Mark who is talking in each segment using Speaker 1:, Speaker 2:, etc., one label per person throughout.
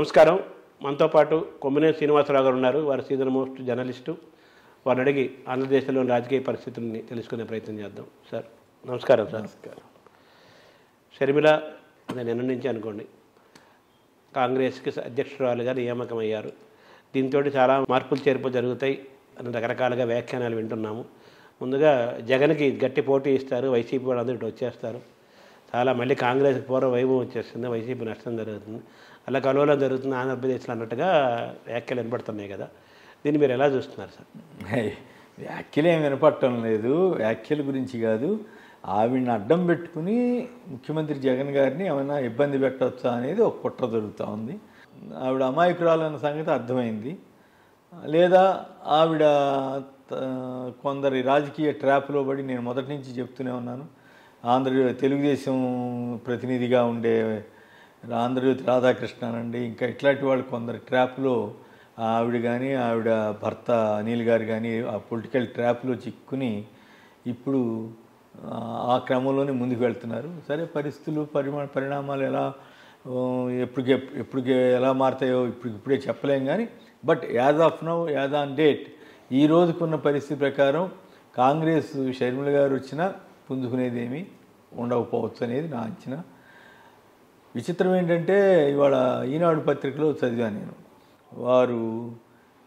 Speaker 1: నమస్కారం. మనతో పాటు కొమ్మినేని శ్రీనివాసరావు గారు ఉన్నారు. వారు సీజన్ మోస్ట్ జర్నలిస్టు. వారిని అడిగి ఆంధ్రదేశంలోని రాజకీయ పరిస్థితుల్ని తెలుసుకునే ప్రయత్నం చేద్దాం. సార్ నమస్కారం సార్. నమస్కారం. షర్మిల అదే నిన్న నుంచి అనుకోండి. కాంగ్రెస్కి అధ్యక్షురాలుగా నియామకమయ్యారు. దీంతో చాలా మార్పులు చేర్పులు జరుగుతాయి అని రకరకాలుగా వ్యాఖ్యానాలు వింటున్నాము. ముందుగా జగన్కి గట్టి పోటీ ఇస్తారు. వైసీపీ వాళ్ళందరూ ఇటు వచ్చేస్తారు. చాలా మళ్ళీ కాంగ్రెస్కి పూర్వ వైభవం వచ్చేస్తుంది. వైసీపీ నష్టం జరుగుతుంది. అలా కలవలం జరుగుతుంది ఆంధ్రప్రదేశ్లో అన్నట్టుగా వ్యాఖ్యలు వినపడుతున్నాయి కదా. దీన్ని మీరు ఎలా చూస్తున్నారు సార్?
Speaker 2: వ్యాఖ్యలు ఏం వినపడటం లేదు. వ్యాఖ్యల గురించి కాదు. ఆవిడని అడ్డం పెట్టుకుని ముఖ్యమంత్రి జగన్ గారిని ఏమైనా ఇబ్బంది పెట్టవచ్చా అనేది ఒక కుట్ర జరుగుతూ ఉంది. ఆవిడ అమాయకురాలన్న సంగతి అర్థమైంది. లేదా ఆవిడ కొందరి రాజకీయ ట్రాప్లో పడి నేను మొదటి నుంచి చెప్తూనే ఉన్నాను. ఆంధ్ర తెలుగుదేశం ప్రతినిధిగా ఉండే ఆంధ్రజ్యోతి రాధాకృష్ణనండి. ఇంకా ఇట్లాంటి వాళ్ళు కొందరు ట్రాప్లో ఆవిడ కానీ ఆవిడ భర్త అనిల్ గారు కానీ ఆ పొలిటికల్ ట్రాప్లో చిక్కుని ఇప్పుడు ఆ, క్రమంలోనే ముందుకు వెళ్తున్నారు. సరే పరిస్థితులు పరిమా పరిణామాలు ఎలా ఆ, ఎప్పటికే ఎప్పటికే ఎలా మారుతాయో ఇప్పుడు ఇప్పుడే చెప్పలేం కానీ but as of now as on date ఈ రోజుకున్న పరిస్థితి ప్రకారం కాంగ్రెస్ షర్మిల గారు వచ్చినా పుంజుకునేది ఏమీ ఉండకపోవచ్చు అనేది నా అంచనా. విచిత్రం ఏంటంటే ఇవాళ ఈనాడు పత్రికలో చదివాను నేను. వారు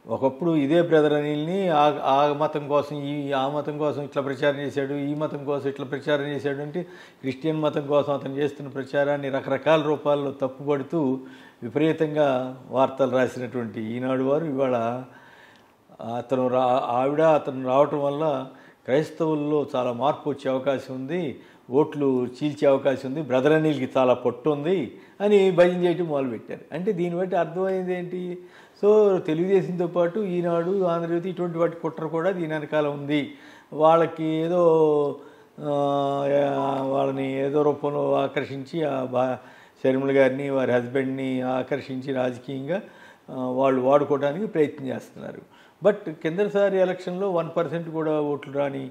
Speaker 2: ఒకప్పుడు ఇదే బ్రదర్ అనిల్ని ఆ ఆ మతం కోసం ఈ ఆ మతం కోసం ఇట్లా ప్రచారం చేశాడు ఈ మతం కోసం ఇట్లా ప్రచారం చేశాడు అంటే క్రిస్టియన్ మతం కోసం అతను చేస్తున్న ప్రచారాన్ని రకరకాల రూపాల్లో తప్పుపడుతూ విపరీతంగా వార్తలు రాసినటువంటి ఈనాడు వారు. ఇవాళ అతను రా ఆవిడ అతను రావటం వల్ల క్రైస్తవుల్లో చాలా మార్పు వచ్చే అవకాశం ఉంది. ఓట్లు చీల్చే అవకాశం ఉంది బ్రదర్ అనిల్కి చాలా పొట్టు ఉంది అని భజన చేయటం మొదలుపెట్టారు. అంటే దీన్ని బట్టి అర్థమైంది ఏంటి? సో తెలుగుదేశంతో పాటు ఈనాడు ఆంధ్రజ్యోతి ఇటువంటి వాటి కుట్ర కూడా దీని వెనకాల ఉంది. వాళ్ళకి ఏదో వాళ్ళని ఏదో రూపంలో ఆకర్షించి ఆ బా శర్మిల గారిని వారి హస్బెండ్ని ఆకర్షించి రాజకీయంగా వాళ్ళు వాడుకోవడానికి ప్రయత్నం చేస్తున్నారు. బట్ కిందసారి ఎలక్షన్లో వన్ పర్సెంట్ కూడా ఓట్లు రాని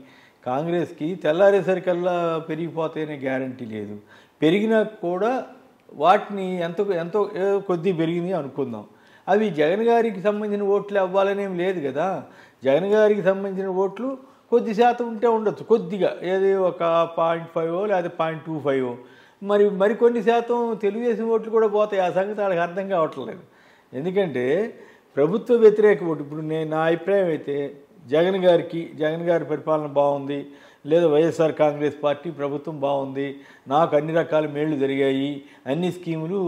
Speaker 2: కాంగ్రెస్కి తెల్లారేసరికల్లా పెరిగిపోతాయనే గ్యారంటీ లేదు. పెరిగినా కూడా వాటిని ఎంతో ఎంతో కొద్ది పెరిగింది అనుకుందాం. అవి జగన్ గారికి సంబంధించిన ఓట్లు అవ్వాలనేం లేదు కదా. జగన్ గారికి సంబంధించిన ఓట్లు కొద్ది శాతం ఉంటే ఉండొచ్చు. కొద్దిగా ఏది ఒక పాయింట్ ఫైవ్ లేదా పాయింట్ టూ ఫైవ్. మరి మరికొన్ని శాతం తెలుగుదేశం ఓట్లు కూడా పోతాయి. ఆ సంగతి వాళ్ళకి అర్థం కావట్లేదు. ఎందుకంటే ప్రభుత్వ వ్యతిరేక ఓటు ఇప్పుడు నేను నా అభిప్రాయం అయితే జగన్ గారికి జగన్ గారి పరిపాలన బాగుంది లేదా వైఎస్ఆర్ కాంగ్రెస్ పార్టీ ప్రభుత్వం బాగుంది నాకు అన్ని రకాల మేళ్ళు జరిగాయి అన్ని స్కీములు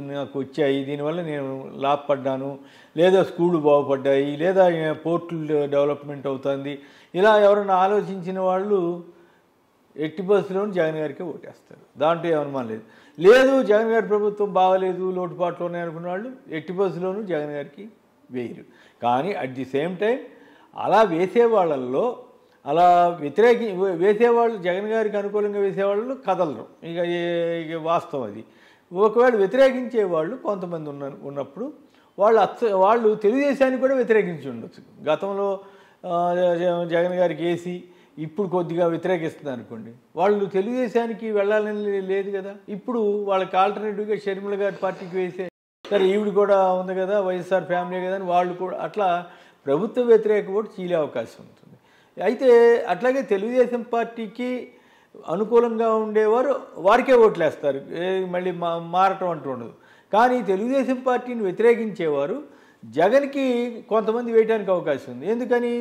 Speaker 2: నాకు వచ్చాయి దీనివల్ల నేను లాభపడ్డాను లేదా స్కూళ్ళు బాగుపడ్డాయి లేదా పోర్టులు డెవలప్మెంట్ అవుతుంది. ఇలా ఎవరైనా ఆలోచించిన వాళ్ళు ఎట్టి బస్సులోని జగన్ గారికి ఓటేస్తారు. దాంట్లో ఏమనుమానం లేదు. లేదు జగన్ గారి ప్రభుత్వం బాగలేదు లోటుపాట్లోనే అనుకున్న వాళ్ళు ఎట్టి బస్సులోనూ జగన్ గారికి వేయరు. కానీ అట్ ది సేమ్ టైం అలా వేసే వాళ్ళల్లో అలా వ్యతిరేకి వేసేవాళ్ళు జగన్ గారికి అనుకూలంగా వేసేవాళ్ళు కదలరు. ఇక ఇక వాస్తవం అది. ఒకవేళ వ్యతిరేకించే వాళ్ళు కొంతమంది ఉన్న ఉన్నప్పుడు వాళ్ళు అచ్చ వాళ్ళు తెలుగుదేశాన్ని కూడా వ్యతిరేకించి ఉండొచ్చు. గతంలో జగన్ గారికి వేసి ఇప్పుడు కొద్దిగా వ్యతిరేకిస్తుంది అనుకోండి. వాళ్ళు తెలుగుదేశానికి వెళ్ళాలని లేదు కదా. ఇప్పుడు వాళ్ళకి ఆల్టర్నేటివ్గా షర్మిల గారి పార్టీకి వేసే సరే ఈవిడ కూడా ఉంది కదా వైఎస్ఆర్ ఫ్యామిలీ కదా అని వాళ్ళు కూడా అట్లా ప్రభుత్వ వ్యతిరేక ఓటు చీలే అవకాశం ఉంటుంది. అయితే అట్లాగే తెలుగుదేశం పార్టీకి అనుకూలంగా ఉండేవారు వారికే ఓట్లు వేస్తారు మళ్ళీ మా మారటం అంటూ ఉండదు. కానీ తెలుగుదేశం పార్టీని వ్యతిరేకించేవారు జగన్కి కొంతమంది వేయడానికి అవకాశం ఉంది. ఎందుకని?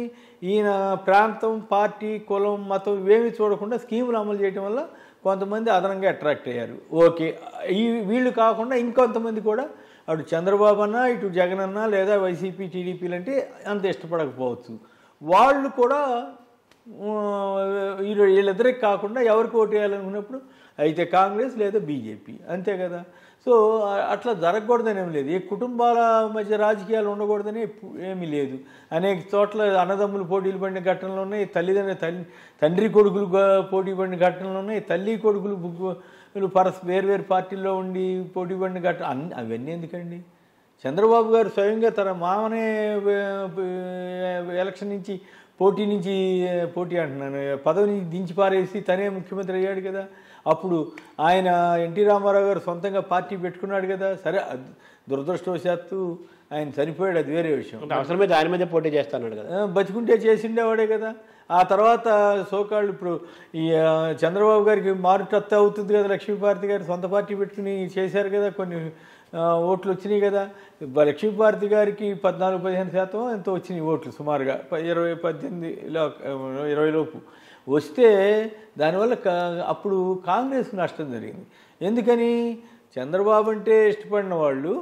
Speaker 2: ఈయన ప్రాంతం పార్టీ కులం మతం ఇవేమీ చూడకుండా స్కీములు అమలు చేయడం వల్ల కొంతమంది అదనంగా అట్రాక్ట్ అయ్యారు. ఓకే. ఈ వీళ్ళు కాకుండా ఇంకొంతమంది కూడా అటు చంద్రబాబు అన్నా ఇటు జగన్ అన్నా లేదా వైసీపీ టీడీపీలు అంటే అంత ఇష్టపడకపోవచ్చు. వాళ్ళు కూడా వీళ్ళు వీళ్ళిద్దరికి కాకుండా ఎవరికి ఓటు వేయాలనుకున్నప్పుడు అయితే కాంగ్రెస్ లేదా బీజేపీ. అంతే కదా. సో అట్లా జరగకూడదని ఏం లేదు. ఏ కుటుంబాల మధ్య రాజకీయాలు ఉండకూడదని ఏమీ లేదు. అనేక చోట్ల అన్నదమ్ములు పోటీలు పడిన ఘటనలు ఉన్నాయి. తల్లిదండ్రులు తల్లి తండ్రి కొడుకులు పోటీ పడిన ఘటనలు ఉన్నాయి. తల్లి కొడుకులు వీళ్ళు పరస్ వేరు వేరు పార్టీల్లో ఉండి పోటీ పడిన ఘటన అన్ని అవన్నీ ఎందుకండి? చంద్రబాబు గారు స్వయంగా తన మామనే ఎలక్షన్ నుంచి పోటీ నుంచి పోటీ అంటున్నాను పదవి నుంచి దించి పారేసి తనే ముఖ్యమంత్రి అయ్యాడు కదా. అప్పుడు ఆయన ఎన్టీ రామారావు గారు సొంతంగా పార్టీ పెట్టుకున్నాడు కదా. సరే దురదృష్టవశాత్తు ఆయన చనిపోయాడు అది వేరే విషయం.
Speaker 1: అవసరమైతే ఆయన మీద పోటీ చేస్తాడు కదా.
Speaker 2: బతికుంటే చేసిండేవాడే కదా. ఆ తర్వాత సోకాళ్ళు ఇప్పుడు ఈ చంద్రబాబు గారికి మారుటత్త అవుతుంది కదా లక్ష్మీపార్తి గారు. సొంత పార్టీ పెట్టుకుని చేశారు కదా కొన్ని ఓట్లు వచ్చినాయి కదా. లక్ష్మీభారతి లక్ష్మీపార్తి గారికి పద్నాలుగు పదిహేను శాతం ఎంతో వచ్చినాయి ఓట్లు సుమారుగా. ఇరవై పద్దెనిమిది ఇరవై లోపు. వస్తే దానివల్ల అప్పుడు కాంగ్రెస్ నష్టం జరిగింది. ఎందుకని? చంద్రబాబు అంటే ఇష్టపడిన వాళ్ళు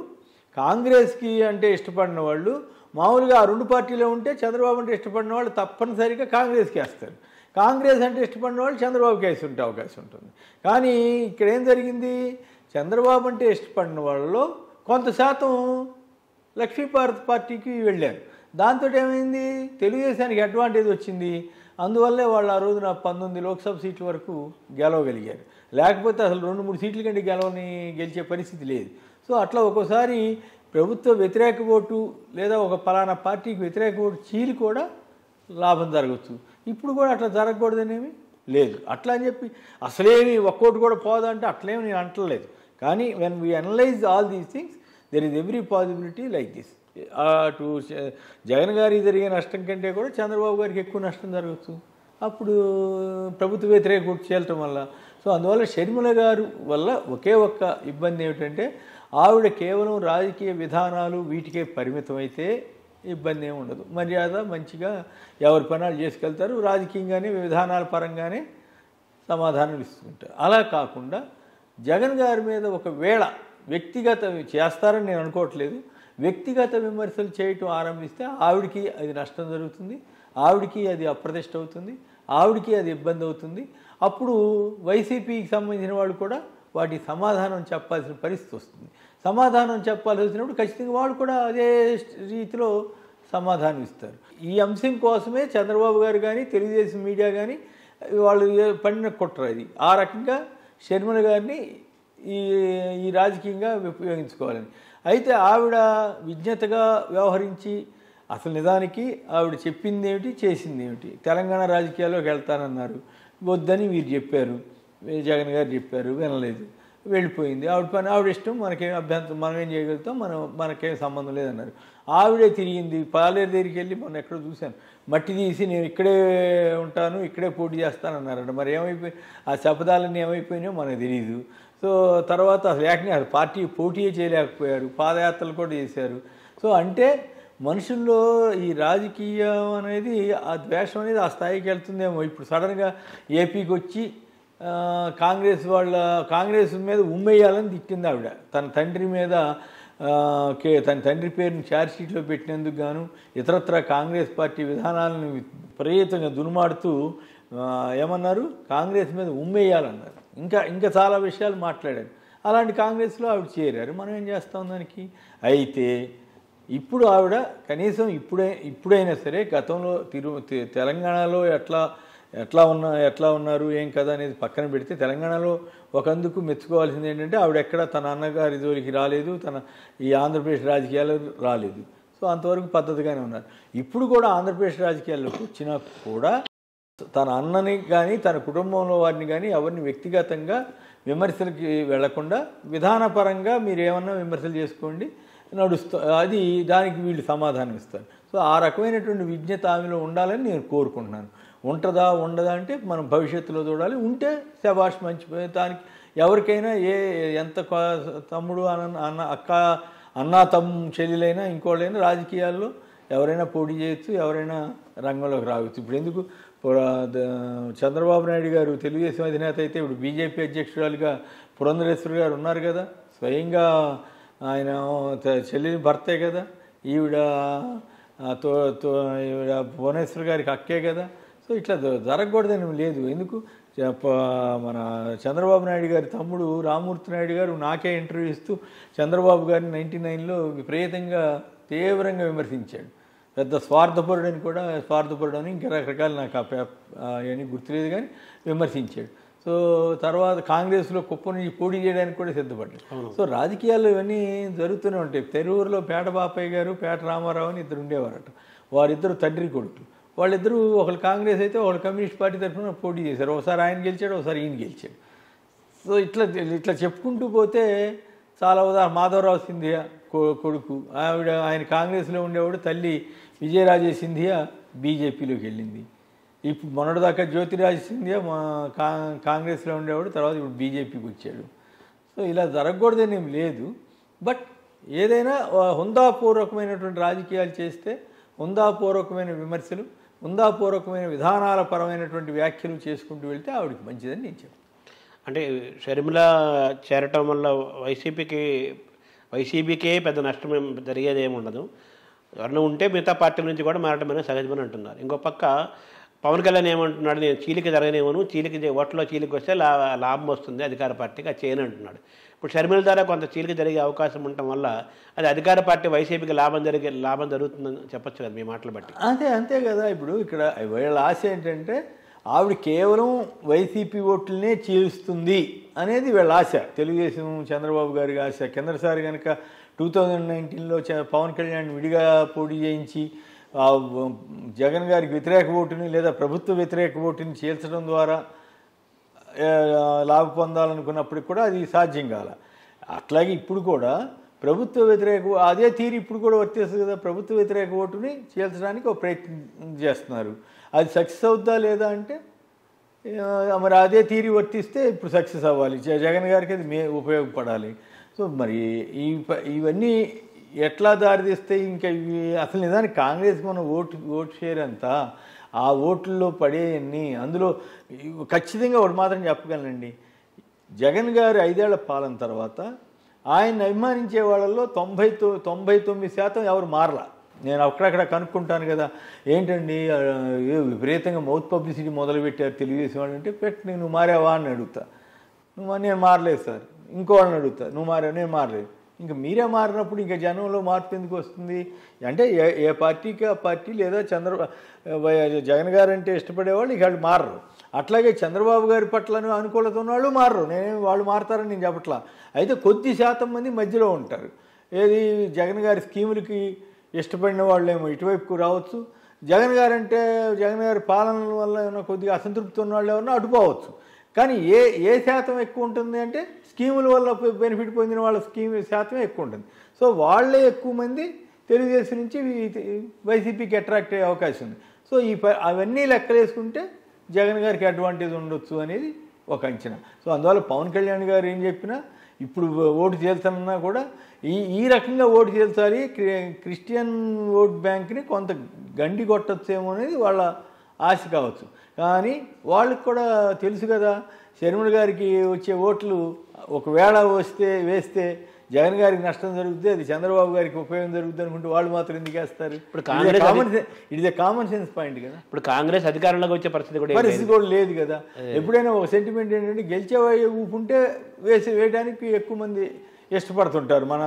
Speaker 2: కాంగ్రెస్కి అంటే ఇష్టపడిన వాళ్ళు మామూలుగా ఆ రెండు పార్టీలో ఉంటే చంద్రబాబు అంటే ఇష్టపడిన వాళ్ళు తప్పనిసరిగా కాంగ్రెస్కి వేస్తారు కాంగ్రెస్ అంటే ఇష్టపడిన వాళ్ళు చంద్రబాబుకి వేసి ఉంటే అవకాశం ఉంటుంది. కానీ ఇక్కడ ఏం జరిగింది? చంద్రబాబు అంటే ఇష్టపడిన వాళ్ళలో కొంత శాతం లక్ష్మీభారత్ పార్టీకి వెళ్ళారు. దాంతో ఏమైంది? తెలుగుదేశానికి అడ్వాంటేజ్ వచ్చింది. అందువల్లే వాళ్ళు ఆ రోజున పంతొమ్మిది లోక్సభ సీట్ల వరకు గెలవగలిగారు. లేకపోతే అసలు రెండు మూడు సీట్ల కంటే గెలవని గెలిచే పరిస్థితి లేదు. సో అట్లా ఒక్కోసారి ప్రభుత్వ వ్యతిరేక ఓటు లేదా ఒక పలానా పార్టీకి వ్యతిరేక ఓటు చీలి కూడా లాభం జరగచ్చు ఇప్పుడు కూడా అట్లా జరగకూడదనేమి? లేదు. అట్లా అని చెప్పి అసలేమి ఒక్కోటి కూడా పోదంటే అట్లేమి నేను అంటలేదు. కానీ when we analyse all these things there is every possibility like this అటు జగన్ గారికి జరిగే నష్టం కంటే కూడా చంద్రబాబు గారికి ఎక్కువ నష్టం జరగచ్చు అప్పుడు ప్రభుత్వ వ్యతిరేక ఓటు చేయటం వల్ల. సో అందువల్ల షర్మిల గారు వల్ల ఒకే ఒక్క ఇబ్బంది ఏమిటంటే ఆవిడ కేవలం రాజకీయ విధానాలు వీటికే పరిమితమైతే ఇబ్బంది ఏమి ఉండదు. మర్యాద మంచిగా ఎవరి పనాలు చేసుకెళ్తారు రాజకీయంగానే విధానాల పరంగానే సమాధానం ఇస్తుంటారు. అలా కాకుండా జగన్ గారి మీద ఒకవేళ వ్యక్తిగత చేస్తారని నేను అనుకోవట్లేదు. వ్యక్తిగత విమర్శలు చేయటం ఆరంభిస్తే ఆవిడికి అది నష్టం జరుగుతుంది ఆవిడికి అది అప్రతిష్ట అవుతుంది ఆవిడికి అది ఇబ్బంది అవుతుంది. అప్పుడు వైసీపీకి సంబంధించిన వాళ్ళు కూడా వాటి సమాధానం చెప్పాల్సిన పరిస్థితి వస్తుంది. సమాధానం చెప్పాల్సి వచ్చినప్పుడు ఖచ్చితంగా వాళ్ళు కూడా అదే రీతిలో సమాధానం ఇస్తారు. ఈ అంశం కోసమే చంద్రబాబు గారు కానీ తెలుగుదేశం మీడియా కానీ వాళ్ళు పండిన కుట్ర ఇది. ఆ రకంగా షర్మిల గారిని ఈ ఈ రాజకీయంగా ఉపయోగించుకోవాలని. అయితే ఆవిడ విజ్ఞతగా వ్యవహరించి అసలు నిజానికి ఆవిడ చెప్పింది ఏమిటి చేసింది ఏమిటి తెలంగాణ రాజకీయాల్లోకి వెళ్తానన్నారు. వద్దని వీరు చెప్పారు. జగన్ గారు చెప్పారు వినలేదు. వెళ్ళిపోయింది. ఆవిడ పని ఆవిడ ఇష్టం మనకేం అభ్యంతరం మనం ఏం చేయగలుగుతాం మనం మనకేం సంబంధం లేదన్నారు. ఆవిడే తిరిగింది పాలేరు దగ్గరికి వెళ్ళి మొన్న ఎక్కడో చూశాను. మట్టి తీసి నేను ఇక్కడే ఉంటాను ఇక్కడే పోటీ చేస్తానన్నారంట. మరి ఏమైపోయి ఆ శపథాలన్నీ ఏమైపోయినాయో మనకు తెలియదు సో తర్వాత అసలు ఏకంగా అసలు పార్టీ పోటీ చేయలేకపోయారు. పాదయాత్రలు కూడా చేశారు. సో అంటే మనుషుల్లో ఈ రాజకీయం అనేది ఆ ద్వేషం అనేది ఆ స్థాయికి వెళ్తుందేమో. ఇప్పుడు సడన్గా ఏపీకి వచ్చి కాంగ్రెస్ వాళ్ళ కాంగ్రెస్ మీద ఉమ్మేయాలని తిట్టింది ఆవిడ. తన తండ్రి మీద కే తన తండ్రి పేరుని ఛార్జ్షీట్లో పెట్టినందుకు గాను ఇతరత్ర కాంగ్రెస్ పార్టీ విధానాలను ప్రయత్నంగా దునుమాడుతూ ఏమన్నారు? కాంగ్రెస్ మీద ఉమ్మేయాలన్నారు. ఇంకా ఇంకా చాలా విషయాలు మాట్లాడారు. అలాంటి కాంగ్రెస్లో ఆవిడ చేరారు. మనం ఏం చేస్తాం దానికి? అయితే ఇప్పుడు ఆవిడ కనీసం ఇప్పుడే ఇప్పుడైనా సరే గతంలో తిరు తెలంగాణలో ఎట్లా ఎట్లా ఉన్నా ఎట్లా ఉన్నారు ఏం కదా అనేది పక్కన పెడితే తెలంగాణలో ఒకందుకు మెచ్చుకోవాల్సింది ఏంటంటే ఆవిడ ఎక్కడ తన అన్నగారి జోలికి రాలేదు తన ఈ ఆంధ్రప్రదేశ్ రాజకీయాలు రాలేదు. సో అంతవరకు పద్ధతిగానే ఉన్నారు. ఇప్పుడు కూడా ఆంధ్రప్రదేశ్ రాజకీయాల్లోకి వచ్చినా కూడా తన అన్నని కానీ తన కుటుంబంలో వారిని కానీ ఎవరిని వ్యక్తిగతంగా విమర్శలకి వెళ్ళకుండా విధానపరంగా మీరు ఏమన్నా విమర్శలు చేసుకోండి నడుస్తూ అది దానికి వీళ్ళు సమాధానం ఇస్తారు. సో ఆ రకమైనటువంటి విజ్ఞత ఆమెలో ఉండాలని నేను కోరుకుంటున్నాను. ఉంటుందా ఉండదా అంటే మనం భవిష్యత్తులో చూడాలి. ఉంటే శబాష్ మంచి దానికి ఎవరికైనా ఏ ఎంత కొ- తమ్ముడు అన్న అన్న అక్క అన్న తమ్ చెల్లెలైనా ఇంకోళ్ళైనా రాజకీయాల్లో ఎవరైనా పోటీ చేయొచ్చు ఎవరైనా రంగంలోకి రావచ్చు. ఇప్పుడు ఎందుకు? చంద్రబాబు నాయుడు గారు తెలుగుదేశం అధినేత అయితే ఇప్పుడు బీజేపీ అధ్యక్షురాలుగా పురంధరేశ్వరి గారు ఉన్నారు కదా. స్వయంగా ఆయన త- భర్తే కదా. ఈవిడ తో తో ఈవిడ భువనేశ్వర్ గారికి అక్కే కదా. సో ఇట్లా జరగకూడదని లేదు. ఎందుకు? మన చంద్రబాబు నాయుడు గారి తమ్ముడు రామూర్తి నాయుడు గారు నాకే ఇంటర్వ్యూ ఇస్తూ చంద్రబాబు గారిని నైంటీ నైన్లో విపరీతంగా తీవ్రంగా విమర్శించాడు. పెద్ద స్వార్థపరుడని కూడా స్వార్థపరుడు అని ఇంకా రకరకాల నాకు అవన్నీ గుర్తులేదు కానీ విమర్శించాడు. సో తర్వాత కాంగ్రెస్లో కుప్ప నుంచి పోటీ చేయడానికి కూడా సిద్ధపడ్డాడు. సో రాజకీయాల్లో ఇవన్నీ జరుగుతూనే ఉంటాయి. తెరూరులో పేట బాపయ్య గారు పేట రామారావు అని ఇద్దరు ఉండేవారట. వారిద్దరు తండ్రి కొడుకులు. వాళ్ళిద్దరూ ఒకళ్ళు కాంగ్రెస్ అయితే ఒకళ్ళు కమ్యూనిస్ట్ పార్టీ తరఫున పోటీ చేశారు. ఒకసారి ఆయన గెలిచాడు ఒకసారి ఈయన గెలిచాడు. సో ఇట్లా ఇట్లా చెప్పుకుంటూ పోతే చాలా ఉదాహరణ. మాధవరావు సింధియా కొడుకు. ఆవిడ ఆయన కాంగ్రెస్లో ఉండేవాడు తల్లి విజయరాజే సింధియా బీజేపీలోకి వెళ్ళింది. ఇప్పుడు మొన్నటిదాకా జ్యోతిరాజ్ సింధియా మా కా కాంగ్రెస్లో ఉండేవాడు తర్వాత ఇప్పుడు బీజేపీకి వచ్చాడు. సో ఇలా జరగకూడదని లేదు. బట్ ఏదైనా హుందాపూర్వకమైనటువంటి రాజకీయాలు చేస్తే హుందాపూర్వకమైన విమర్శలు హుందాపూర్వకమైన విధానాల పరమైనటువంటి వ్యాఖ్యలు చేసుకుంటూ వెళ్తే ఆవిడకి మంచిదని నేను చెప్తాను.
Speaker 1: అంటే షర్మిల చేరటం వల్ల వైసీపీకి వైసీపీకే పెద్ద నష్టం జరిగేది ఏమి ఉండదు ఎవరైనా ఉంటే మిగతా పార్టీల నుంచి కూడా మారటం అనేది సహజమని అంటున్నారు. ఇంకో పక్క పవన్ కళ్యాణ్ ఏమంటున్నాడు నేను చీలిక జరగనేమను చీలిక ఓట్లో చీలిక వస్తే లా లాభం వస్తుంది అధికార పార్టీకి అది చేయను అంటున్నాడు. ఇప్పుడు షర్మిల ద్వారా కొంత చీలిక జరిగే అవకాశం ఉండటం వల్ల అది అధికార పార్టీ వైసీపీకి లాభం జరిగే లాభం జరుగుతుందని చెప్పొచ్చు కదా మీ మాటలు బట్టి.
Speaker 2: అంతే అంతే కదా. ఇప్పుడు ఇక్కడ వీళ్ళ ఆశ ఏంటంటే ఆవిడ కేవలం వైసీపీ ఓట్లనే చీలుస్తుంది అనేది వీళ్ళ ఆశ. తెలుగుదేశం చంద్రబాబు గారి ఆశ. కిందసారి కనుక టూ థౌజండ్ నైన్టీన్లో పవన్ కళ్యాణ్ విడిగా పోటీ చేయించి జగన్ గారికి వ్యతిరేక ఓటుని లేదా ప్రభుత్వ వ్యతిరేక ఓటుని చీల్చడం ద్వారా లాభ పొందాలనుకున్నప్పటికి కూడా అది సాధ్యం కాల. అట్లాగే ఇప్పుడు కూడా ప్రభుత్వ వ్యతిరేక అదే తీరు ఇప్పుడు కూడా వర్తిస్తుంది కదా ప్రభుత్వ వ్యతిరేక ఓటుని చేల్చడానికి ఒక ప్రయత్నం చేస్తున్నారు. అది సక్సెస్ అవుద్దా లేదా అంటే మరి అదే తీరి వర్తిస్తే ఇప్పుడు సక్సెస్ అవ్వాలి. జ- జగన్ గారికి అది మే ఉపయోగపడాలి. సో మరి ఈ ప- ఇవన్నీ ఎట్లా దారితీస్తే ఇంకా అసలు నిజానికి కాంగ్రెస్ మన ఓటు ఓటు షేర్ అంతా ఆ ఓట్లలో పడేయన్ని అందులో ఖచ్చితంగా ఒకటి మాత్రం చెప్పగలనండి. జగన్ గారి ఐదేళ్ళ పాలన తర్వాత ఆయన అభిమానించే వాళ్ళల్లో తొంభై తొ తొంభై తొమ్మిది శాతం ఎవరు మారలా. నేను అక్కడక్కడ కనుక్కుంటాను కదా. ఏంటండి విపరీతంగా మౌత్ పబ్లిసిటీ మొదలుపెట్టారు తెలుగుదేశం వాళ్ళు అంటే పెట్టి నేను మారావా? అని అడుగుతా. నువ్వు నేను మారలేదు సార్. ఇంకో వాళ్ళని అడుగుతా. నువ్వు మారావు? నేను మారలేదు. ఇంకా మీరే మారినప్పుడు ఇంకా జనంలో మార్పు ఎందుకు వస్తుంది? అంటే ఏ ఏ పార్టీకి ఆ పార్టీ లేదా చంద్ర జగన్ గారు అంటే ఇష్టపడేవాళ్ళు ఇక వాళ్ళు మారరు. అట్లాగే చంద్రబాబు గారి పట్ల అనుకూలత ఉన్న వాళ్ళు మారరు. నేనేమి వాళ్ళు మారతారని నేను చెప్పట్లా. అయితే కొద్ది శాతం మంది మధ్యలో ఉంటారు. ఏది జగన్ గారి స్కీములకి ఇష్టపడిన వాళ్ళేమో ఇటువైపుకు రావచ్చు. జగన్ గారు అంటే జగన్ గారి పాలన వల్ల ఏమైనా కొద్దిగా అసంతృప్తి ఉన్న వాళ్ళు ఏమన్నా అటుపోవచ్చు కానీ ఏ ఏ శాతం ఎక్కువ ఉంటుంది అంటే స్కీముల వల్ల బెనిఫిట్ పొందిన వాళ్ళ స్కీమ్ శాతం ఎక్కువ ఉంటుంది. సో వాళ్ళే ఎక్కువ మంది తెలుగుదేశం నుంచి వైసీపీకి అట్రాక్ట్ అయ్యే అవకాశం ఉంది. సో ఈ ప- అవన్నీ లెక్కలేసుకుంటే జగన్ గారికి అడ్వాంటేజ్ ఉండొచ్చు అనేది ఒక అంచనా. సో అందువల్ల పవన్ కళ్యాణ్ గారు ఏం చెప్పినా ఇప్పుడు ఓటు చేల్చాలన్నా కూడా ఈ ఈ రకంగా ఓటు చేల్చాలి క్రిస్టియన్ ఓట్ బ్యాంక్ని కొంత గండి కొట్టచ్చేమో అనేది వాళ్ళ ఆశ కావచ్చు. కానీ వాళ్ళకి కూడా తెలుసు కదా శర్మిల గారికి వచ్చే ఓట్లు ఒకవేళ వస్తే వేస్తే జగన్ గారికి నష్టం జరుగుతుంది అది చంద్రబాబు గారికి ఉపయోగం జరుగుతుంది అనుకుంటే వాళ్ళు మాత్రం ఎందుకు వేస్తారు?
Speaker 1: ఇప్పుడు Congress
Speaker 2: common it common sense point కదా.
Speaker 1: ఇప్పుడు కాంగ్రెస్ అధికారంలోకి వచ్చే పరిస్థితి కూడా.
Speaker 2: పరిస్థితి కూడా లేదు కదా. ఎప్పుడైనా ఒక సెంటిమెంట్ ఏంటంటే గెలిచే ఊపుంటే వేసి వేయడానికి ఎక్కువ మంది ఇష్టపడుతుంటారు మన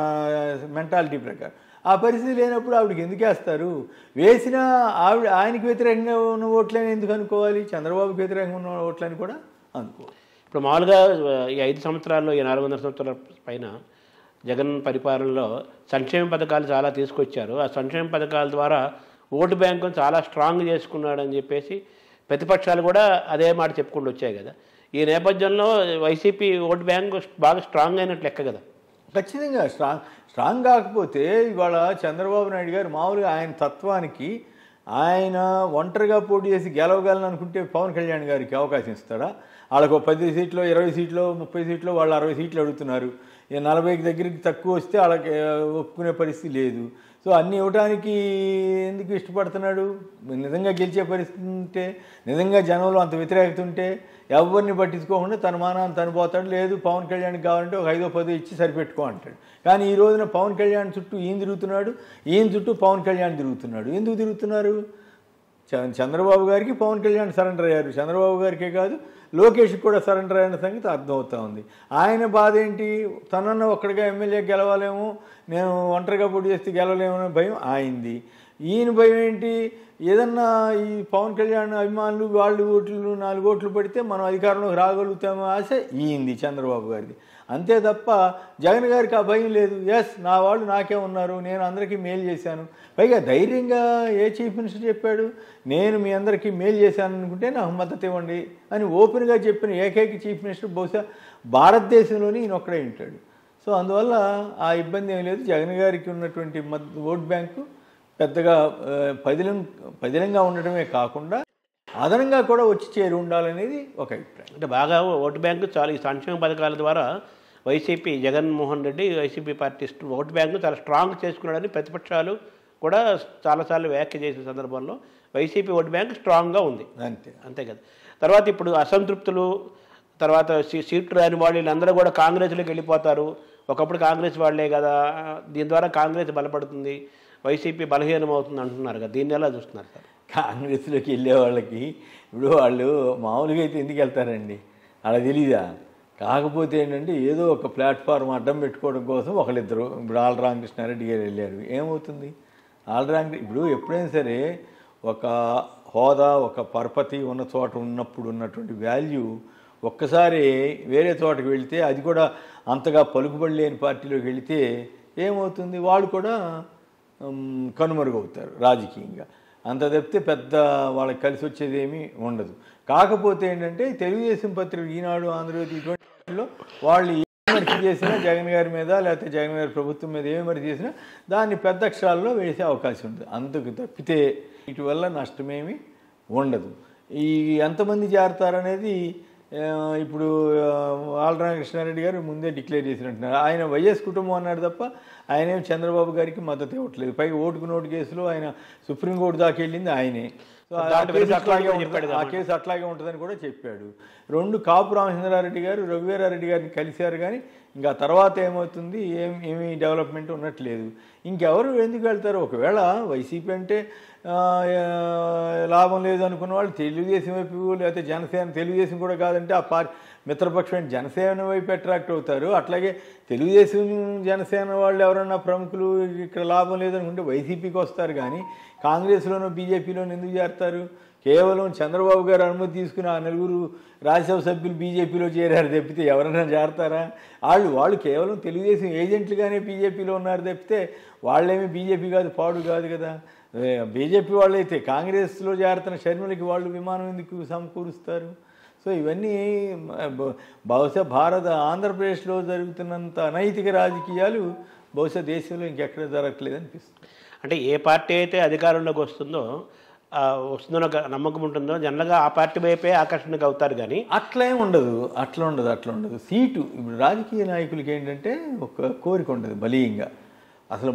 Speaker 2: మెంటాలిటీ ప్రకారం. ఆ పరిస్థితి లేనప్పుడు ఆవిడకి ఎందుకు వేస్తారు? వేసినా ఆవిడ ఆయనకి వ్యతిరేకంగా ఉన్న ఓట్లని ఎందుకు అనుకోవాలి? చంద్రబాబుకి వ్యతిరేకంగా ఉన్న ఓట్లని కూడా అనుకోవాలి.
Speaker 1: ఇప్పుడు మామూలుగా ఈ ఐదు సంవత్సరాల్లో ఈ నాలుగు వందల సంవత్సరాల పైన జగన్ పరిపాలనలో సంక్షేమ పథకాలు చాలా తీసుకొచ్చారు. ఆ సంక్షేమ పథకాల ద్వారా ఓటు బ్యాంకును చాలా స్ట్రాంగ్ చేసుకున్నాడని చెప్పేసి ప్రతిపక్షాలు కూడా అదే మాట చెప్పుకుంటూ వచ్చాయి కదా. ఈ నేపథ్యంలో వైసీపీ ఓటు బ్యాంకు బాగా స్ట్రాంగ్ అయినట్లు లెక్క కదా.
Speaker 2: ఖచ్చితంగా స్ట్రాంగ్ స్ట్రాంగ్ కాకపోతే ఇవాళ చంద్రబాబు నాయుడు గారు మామూలుగా ఆయన తత్వానికి ఆయన ఒంటరిగా పోటీ చేసి గెలవగలను అనుకుంటే పవన్ కళ్యాణ్ గారికి అవకాశం ఇస్తాడా? వాళ్ళకు ఒక పది సీట్లు ఇరవై సీట్లు ముప్పై సీట్లు వాళ్ళు అరవై సీట్లు అడుగుతున్నారు. ఈ నలభైకి దగ్గరికి తక్కువ వస్తే వాళ్ళకి ఒప్పుకునే పరిస్థితి లేదు. సో అన్ని ఇవ్వడానికి ఎందుకు ఇష్టపడుతున్నాడు? నిజంగా గెలిచే పరిస్థితి ఉంటే నిజంగా జనంలో అంత వ్యతిరేకత ఉంటే ఎవరిని పట్టించుకోకుండా తన మానాన్ని తను పోతాడు. లేదు పవన్ కళ్యాణ్కి కావాలంటే ఒక ఐదో పదో ఇచ్చి సరిపెట్టుకో అంటాడు. కానీ ఈ రోజున పవన్ కళ్యాణ్ చుట్టూ ఈయన తిరుగుతున్నాడు? ఈయన చుట్టూ పవన్ కళ్యాణ్ తిరుగుతున్నాడు. ఎందుకు తిరుగుతున్నారు? చంద్రబాబు గారికి పవన్ కళ్యాణ్ సరెండర్ అయ్యారు. చంద్రబాబు గారికే కాదు లోకేష్కి కూడా సరెండర్ అయిన సంగతి అర్థమవుతా ఉంది. ఆయన బాధ ఏంటి? తనను ఒక్కడిగా ఎమ్మెల్యే గెలవలేము. నేను ఒంటరిగా పోటీ చేస్తే గెలవలేము అనే భయం ఆయింది. ఈయన భయం ఏంటి? ఏదన్నా ఈ పవన్ కళ్యాణ్ అభిమానులు వాళ్ళు ఓట్లు నాలుగు ఓట్లు పడితే మనం అధికారంలోకి రాగలుగుతామో ఆశ ఈయింది చంద్రబాబు గారిది. అంతే తప్ప జగన్ గారికి ఆ భయం లేదు. ఎస్ నా వాళ్ళు నాకే ఉన్నారు. నేను అందరికీ మేలు చేశాను. పైగా ధైర్యంగా ఏ చీఫ్ మినిస్టర్ చెప్పాడు? నేను మీ అందరికీ మేలు చేశాను అనుకుంటే నాకు మద్దతు ఇవ్వండి అని ఓపెన్గా చెప్పిన ఏకైక చీఫ్ మినిస్టర్ బహుశా భారతదేశంలోనే ఈయన ఒక్కడే ఉంటాడు. సో అందువల్ల ఆ ఇబ్బంది ఏం లేదు. జగన్ గారికి ఉన్నటువంటి మద్ ఓట్ బ్యాంకు పెద్దగా పదిలం పదిలంగా ఉండటమే కాకుండా అదనంగా కూడా వచ్చి చేరి ఉండాలనేది ఒక అభిప్రాయం.
Speaker 1: అంటే బాగా ఓటు బ్యాంకు చాలా ఈ సంక్షేమ పథకాల ద్వారా YCP Jaganmohan Reddy YCP party vote bank చాలా స్ట్రాంగ్ చేసుకున్నాడని ప్రతిపక్షాలు కూడా చాలాసార్లు వ్యాఖ్య చేసిన సందర్భంలో వైసీపీ ఓటు బ్యాంక్ స్ట్రాంగ్గా ఉంది.
Speaker 2: అంతే.
Speaker 1: అంతే కదా. తర్వాత ఇప్పుడు అసంతృప్తులు తర్వాత సీ- సీట్లు రాని వాళ్ళు వీళ్ళందరూ కూడా కాంగ్రెస్లోకి వెళ్ళిపోతారు. ఒకప్పుడు కాంగ్రెస్ వాళ్ళే కదా. దీని ద్వారా కాంగ్రెస్ బలపడుతుంది. వైసీపీ బలహీనం అవుతుంది అంటున్నారు కదా. దీన్ని ఎలా చూస్తున్నారు సార్?
Speaker 2: కాంగ్రెస్లోకి వెళ్ళే వాళ్ళకి ఇప్పుడు వాళ్ళు మామూలుగా అయితే ఎందుకు వెళ్తారండి? అలా తెలీదా? కాకపోతే ఏంటంటే ఏదో ఒక ప్లాట్ఫామ్ అడ్డం పెట్టుకోవడం కోసం ఒకళ్ళిద్దరు ఇప్పుడు ఆల్ రామకృష్ణారెడ్డి గారు వెళ్ళారు. ఏమవుతుంది? ఆల్ రామ ఇప్పుడు ఎప్పుడైనా సరే ఒక హోదా ఒక పరపతి ఉన్న చోట ఉన్నప్పుడు ఉన్నటువంటి వాల్యూ ఒక్కసారి వేరే చోటకి వెళితే అది కూడా అంతగా పలుకుబడి లేని పార్టీలోకి వెళితే ఏమవుతుంది? వాళ్ళు కూడా కనుమరుగవుతారు రాజకీయంగా. అంత తప్పితే పెద్ద వాళ్ళకి కలిసి వచ్చేది ఏమీ ఉండదు. కాకపోతే ఏంటంటే తెలుగుదేశం పత్రిక ఈనాడు ఆంధ్రజ్యోతి ఇటువంటి వాటిల్లో వాళ్ళు ఏ చేసినా జగన్ గారి మీద లేకపోతే జగన్ గారి ప్రభుత్వం మీద ఏ చేసినా దాన్ని పెద్ద అక్షరాల్లో వేసే అవకాశం ఉంటుంది అందుకు తప్పితే వీటి వల్ల ఉండదు. ఈ ఎంతమంది చేరతారనేది ఇప్పుడు ఆలరామకృష్ణారెడ్డి గారు ముందే డిక్లేర్ చేసినట్టున్నారు. ఆయన వైఎస్ కుటుంబం అన్నాడు తప్ప ఆయన ఏం చంద్రబాబు గారికి మద్దతు ఇవ్వట్లేదు. పైగా ఓటుకు నోటు కేసులో ఆయన సుప్రీంకోర్టు దాకా వెళ్ళింది ఆయనే. ఆ కేసు అట్లాగే ఉంటుందని కూడా చెప్పాడు. రెండు కాపు రామచంద్రారెడ్డి గారు రఘువీరారెడ్డి గారిని కలిశారు కానీ ఇంకా తర్వాత ఏమవుతుంది? ఏం ఏమీ డెవలప్మెంట్ ఉన్నట్లేదు ఇంకెవరు ఎందుకు వెళ్తారు? ఒకవేళ వైసీపీ అంటే లాభం లేదు అనుకున్న వాళ్ళు తెలుగుదేశం వైపు లేకపోతే జనసేన తెలుగుదేశం కూడా కాదంటే ఆ పార్టీ మిత్రపక్షమైన జనసేన వైపు అట్రాక్ట్ అవుతారు. అట్లాగే తెలుగుదేశం జనసేన వాళ్ళు ఎవరన్నా ప్రముఖులు ఇక్కడ లాభం లేదనుకుంటే వైసీపీకి వస్తారు కానీ కాంగ్రెస్లోనూ బీజేపీలోనూ ఎందుకు చేరతారు? కేవలం చంద్రబాబు గారు అనుమతి తీసుకుని ఆ నలుగురు రాజ్యసభ సభ్యులు బీజేపీలో చేరారు తప్పితే ఎవరైనా చేరతారా? వాళ్ళు వాళ్ళు కేవలం తెలుగుదేశం ఏజెంట్లుగానే బీజేపీలో ఉన్నారు తప్పితే వాళ్ళేమి బీజేపీ కాదు పాడు కాదు కదా? బీజేపీ వాళ్ళైతే కాంగ్రెస్లో చేరుతున్న షర్మిలకి వాళ్ళు విమానం ఎందుకు సమకూరుస్తారు? సో ఇవన్నీ బహుశా భారత ఆంధ్రప్రదేశ్లో జరుగుతున్నంత అనైతిక రాజకీయాలు బహుశా దేశంలో ఇంకెక్కడ జరగట్లేదు అనిపిస్తుంది
Speaker 1: అంటే ఏ పార్టీ అయితే అధికారంలోకి వస్తుందో వస్తుందో నమ్మకం ఉంటుందో జనరల్గా ఆ పార్టీ వైపే ఆకర్షణకు అవుతారు కానీ.
Speaker 2: అట్లా ఉండదు అట్లా ఉండదు అట్లా ఉండదు. సీటు ఇప్పుడు రాజకీయ నాయకులకి ఏంటంటే ఒక కోరిక ఉంటుంది బలీయంగా. అసలు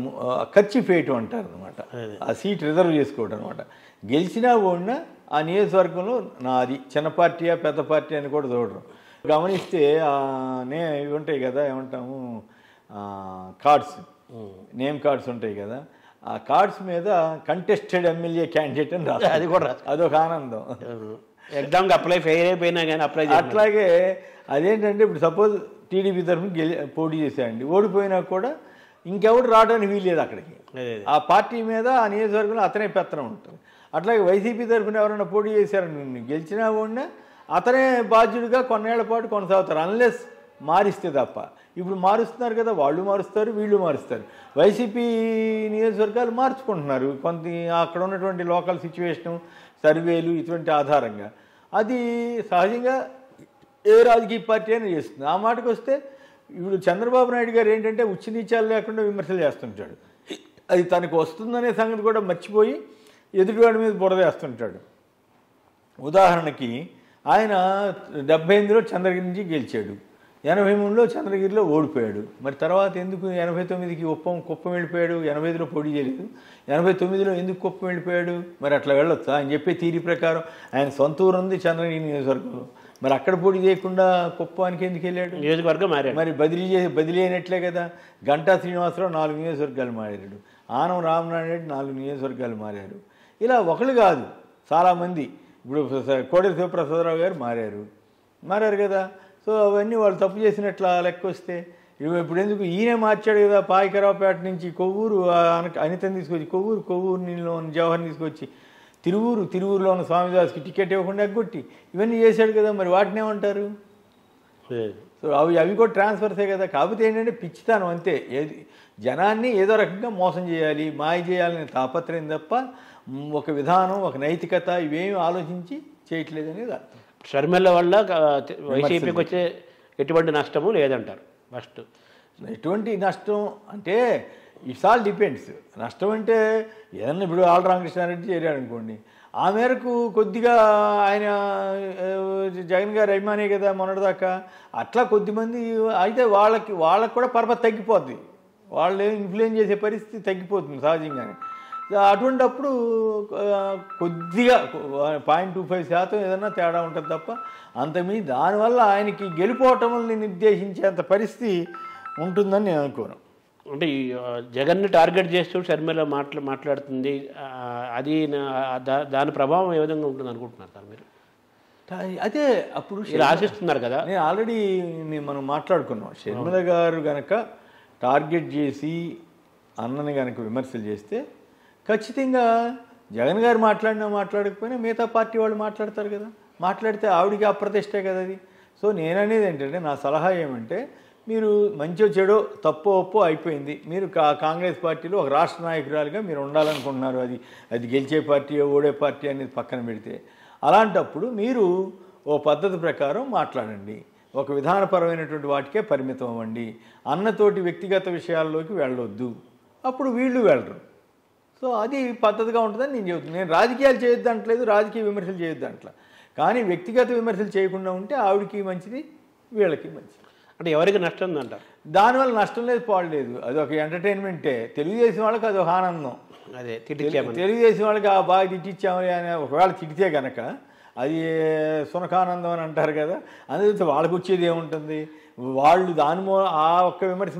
Speaker 2: ఖర్చు వేయటం అంటారు అనమాట ఆ సీట్ రిజర్వ్ చేసుకోవటం అనమాట గెలిచినా ఓడినా ఆ నియోజకవర్గంలో నాది చిన్న పార్టీయా పెద్ద పార్టీ అని కూడా చూడరు. గమనిస్తే నే ఇవి ఉంటాయి కదా ఏమంటాము కార్డ్స్. నేమ్ కార్డ్స్ ఉంటాయి కదా. ఆ కార్డ్స్ మీద కంటెస్టెడ్ ఎమ్మెల్యే క్యాండిడేట్ అని రాస్తారు.
Speaker 1: అది కూడా
Speaker 2: అదొక ఆనందం.
Speaker 1: ఎగ్జామ్కి అప్లై ఫెయిల్ అయిపోయినా కానీ అప్లై
Speaker 2: అట్లాగే అదేంటంటే ఇప్పుడు సపోజ్ టీడీపీ తరఫున గెలి పోటీ చేశాడండి. ఓడిపోయినా కూడా ఇంకెవడు రావడానికి వీల్లేదు అక్కడికి. ఆ పార్టీ మీద ఆ నియోజకవర్గంలో అతనే పెత్తనం ఉంటుంది. అట్లాగే వైసీపీ తరఫున ఎవరైనా పోటీ చేశారని గెలిచినా కూడా అతనే బాధ్యుడిగా కొన్నేళ్ళ పాటు కొనసాగుతారు అన్లెస్ మారిస్తే తప్ప. ఇప్పుడు మారుస్తున్నారు కదా వాళ్ళు మారుస్తారు వీళ్ళు మారుస్తారు. వైసీపీ నియోజకవర్గాలు మార్చుకుంటున్నారు. కొంత అక్కడ ఉన్నటువంటి లోకల్ సిచ్యువేషను సర్వేలు ఇటువంటి ఆధారంగా. అది సహజంగా ఏ రాజకీయ పార్టీ అయినా చేస్తుంది. ఆ మాటకు వస్తే ఇప్పుడు చంద్రబాబు నాయుడు గారు ఏంటంటే ఉచ్చి నీచాలు లేకుండా విమర్శలు చేస్తుంటాడు. అది తనకు వస్తుందనే సంగతి కూడా మర్చిపోయి ఎదుటివాడి మీద బురదేస్తుంటాడు ఉదాహరణకి ఆయన డెబ్బై ఎనిమిదిలో చంద్రగిరి నుంచి గెలిచాడు. ఎనభై మూడులో చంద్రగిరిలో ఓడిపోయాడు. మరి తర్వాత ఎందుకు ఎనభై తొమ్మిదికి కుప్పం కుప్పం వెళ్ళిపోయాడు? ఎనభై ఐదులో పోటీ చేయలేదు. ఎనభై తొమ్మిదిలో ఎందుకు కుప్పం వెళ్ళిపోయాడు? మరి అట్లా వెళ్ళొచ్చా ఆయన చెప్పే తీరి ప్రకారం ఆయన సొంత ఊరు ఉంది చంద్రగిరి నియోజకవర్గంలో. మరి అక్కడ పోటీ చేయకుండా కుప్పానికి ఎందుకు వెళ్ళాడు?
Speaker 1: నియోజకవర్గం మారాడు.
Speaker 2: మరి బదిలీ చేసి బదిలీ అయినట్లే కదా. గంటా శ్రీనివాసరావు నాలుగు నియోజకవర్గాలు మారాడు. ఆనం రామనారాయణ రెడ్డి నాలుగు నియోజకవర్గాలు మారారు. ఇలా ఒకళ్ళు కాదు చాలామంది. ఇప్పుడు కోడెల శివప్రసాదరావు గారు మారారు. మారారు కదా. సో అవన్నీ వాళ్ళు తప్పు చేసినట్ల లెక్క వస్తే ఇవి ఇప్పుడు ఎందుకు ఈయనే మార్చాడు కదా పాయికరావుపేట నుంచి కొవ్వూరు అనితని తీసుకొచ్చి కొవ్వూరు కొవ్వూరు నీళ్ళు జవహర్ని తీసుకొచ్చి తిరువూరు తిరువూరులో ఉన్న స్వామిదాస్కి టికెట్ ఇవ్వకుండా ఎగ్గొట్టి ఇవన్నీ చేశాడు కదా మరి వాటిని ఏమంటారు?
Speaker 1: అదే.
Speaker 2: సో అవి అవి కూడా ట్రాన్స్ఫర్సే కదా కాకపోతే ఏంటంటే పిచ్చితానం అంతే. ఏది జనాన్ని ఏదో రకంగా మోసం చేయాలి మాయ చేయాలనే తాపత్రయం తప్ప ఒక విధానం ఒక నైతికత ఇవేమి ఆలోచించి చేయట్లేదు అనేది అర్థం.
Speaker 1: షర్మిల వల్ల వైసీపీకి వచ్చే ఎటువంటి నష్టము లేదంటారు ఫస్ట్.
Speaker 2: ఎటువంటి నష్టం అంటే ఇట్స్ ఆల్ డిపెండ్స్. నష్టం అంటే ఏదన్నా ఇప్పుడు ఆల్ రామకృష్ణారెడ్డి చేరాడు అనుకోండి. ఆ మేరకు కొద్దిగా ఆయన జగన్ గారు అభిమానే కదా మొన్నటిదాకా. అట్లా కొద్దిమంది అయితే వాళ్ళకి వాళ్ళకి కూడా పరపతి తగ్గిపోద్ది. వాళ్ళు ఇన్ఫ్లుయెన్స్ చేసే పరిస్థితి తగ్గిపోతుంది సహజంగానే. సో కొద్దిగా పాయింట్ టూ ఫైవ్ శాతం ఏదన్నా తేడా ఉంటుంది తప్ప అంతమీ దానివల్ల ఆయనకి గెలిపోవటం నిర్దేశించేంత పరిస్థితి ఉంటుందని నేను అనుకోను.
Speaker 1: అంటే జగన్ని టార్గెట్ చేస్తూ షర్మిల మాట్లా మాట్లాడుతుంది. అది దాని ప్రభావం ఏ విధంగా ఉంటుంది అనుకుంటున్నారు సార్ మీరు?
Speaker 2: అదే అప్పుడు
Speaker 1: ఆశిస్తున్నారు కదా?
Speaker 2: నేను ఆల్రెడీ మనం మాట్లాడుకున్నాం. షర్మిల గారు గనక టార్గెట్ చేసి అన్నని గనక విమర్శలు చేస్తే ఖచ్చితంగా జగన్ గారు మాట్లాడినా మాట్లాడకపోయినా మిగతా పార్టీ వాళ్ళు మాట్లాడతారు కదా. మాట్లాడితే ఆవిడికి అప్రతిష్టే కదా అది. సో నేననేది ఏంటంటే నా సలహా ఏమంటే మీరు మంచో చెడో తప్పో ఒప్పో అయిపోయింది. మీరు కా కాంగ్రెస్ పార్టీలో ఒక రాష్ట్ర నాయకురాలుగా మీరు ఉండాలనుకుంటున్నారు అది. అది గెలిచే పార్టీ ఓడే పార్టీ అనేది పక్కన పెడితే. అలాంటప్పుడు మీరు ఓ పద్ధతి ప్రకారం మాట్లాడండి. ఒక విధానపరమైనటువంటి వాటికే పరిమితం అవ్వండి. అన్నతోటి వ్యక్తిగత విషయాల్లోకి వెళ్ళొద్దు. అప్పుడు వీళ్ళు వెళ్ళరు. సో అది పద్ధతిగా ఉంటుందని నేను చెబుతున్నాను నేను రాజకీయాలు చేయొద్దు అంటలేదు రాజకీయ విమర్శలు చేయొద్దు అంట్లా కానీ వ్యక్తిగత విమర్శలు చేయకుండా ఉంటే ఆవిడకి మంచిది వీళ్ళకి మంచిది.
Speaker 1: అంటే ఎవరికి నష్టం ఉందంటారు
Speaker 2: దానివల్ల నష్టం లేదు పాడలేదు అది ఒక ఎంటర్టైన్మెంటే తెలుగుదేశం వాళ్ళకి అది ఒక ఆనందం.
Speaker 1: అదే తిట్టించామని
Speaker 2: తెలుగుదేశం వాళ్ళకి ఆ బాగా తిట్టించామని అని ఒకవేళ తిడితే గనక అది సునకానందం అని అంటారు కదా. అందుకే వాళ్ళకి వచ్చేది ఏముంటుంది? వాళ్ళు దాని మూ ఆ ఒక్క విమర్శ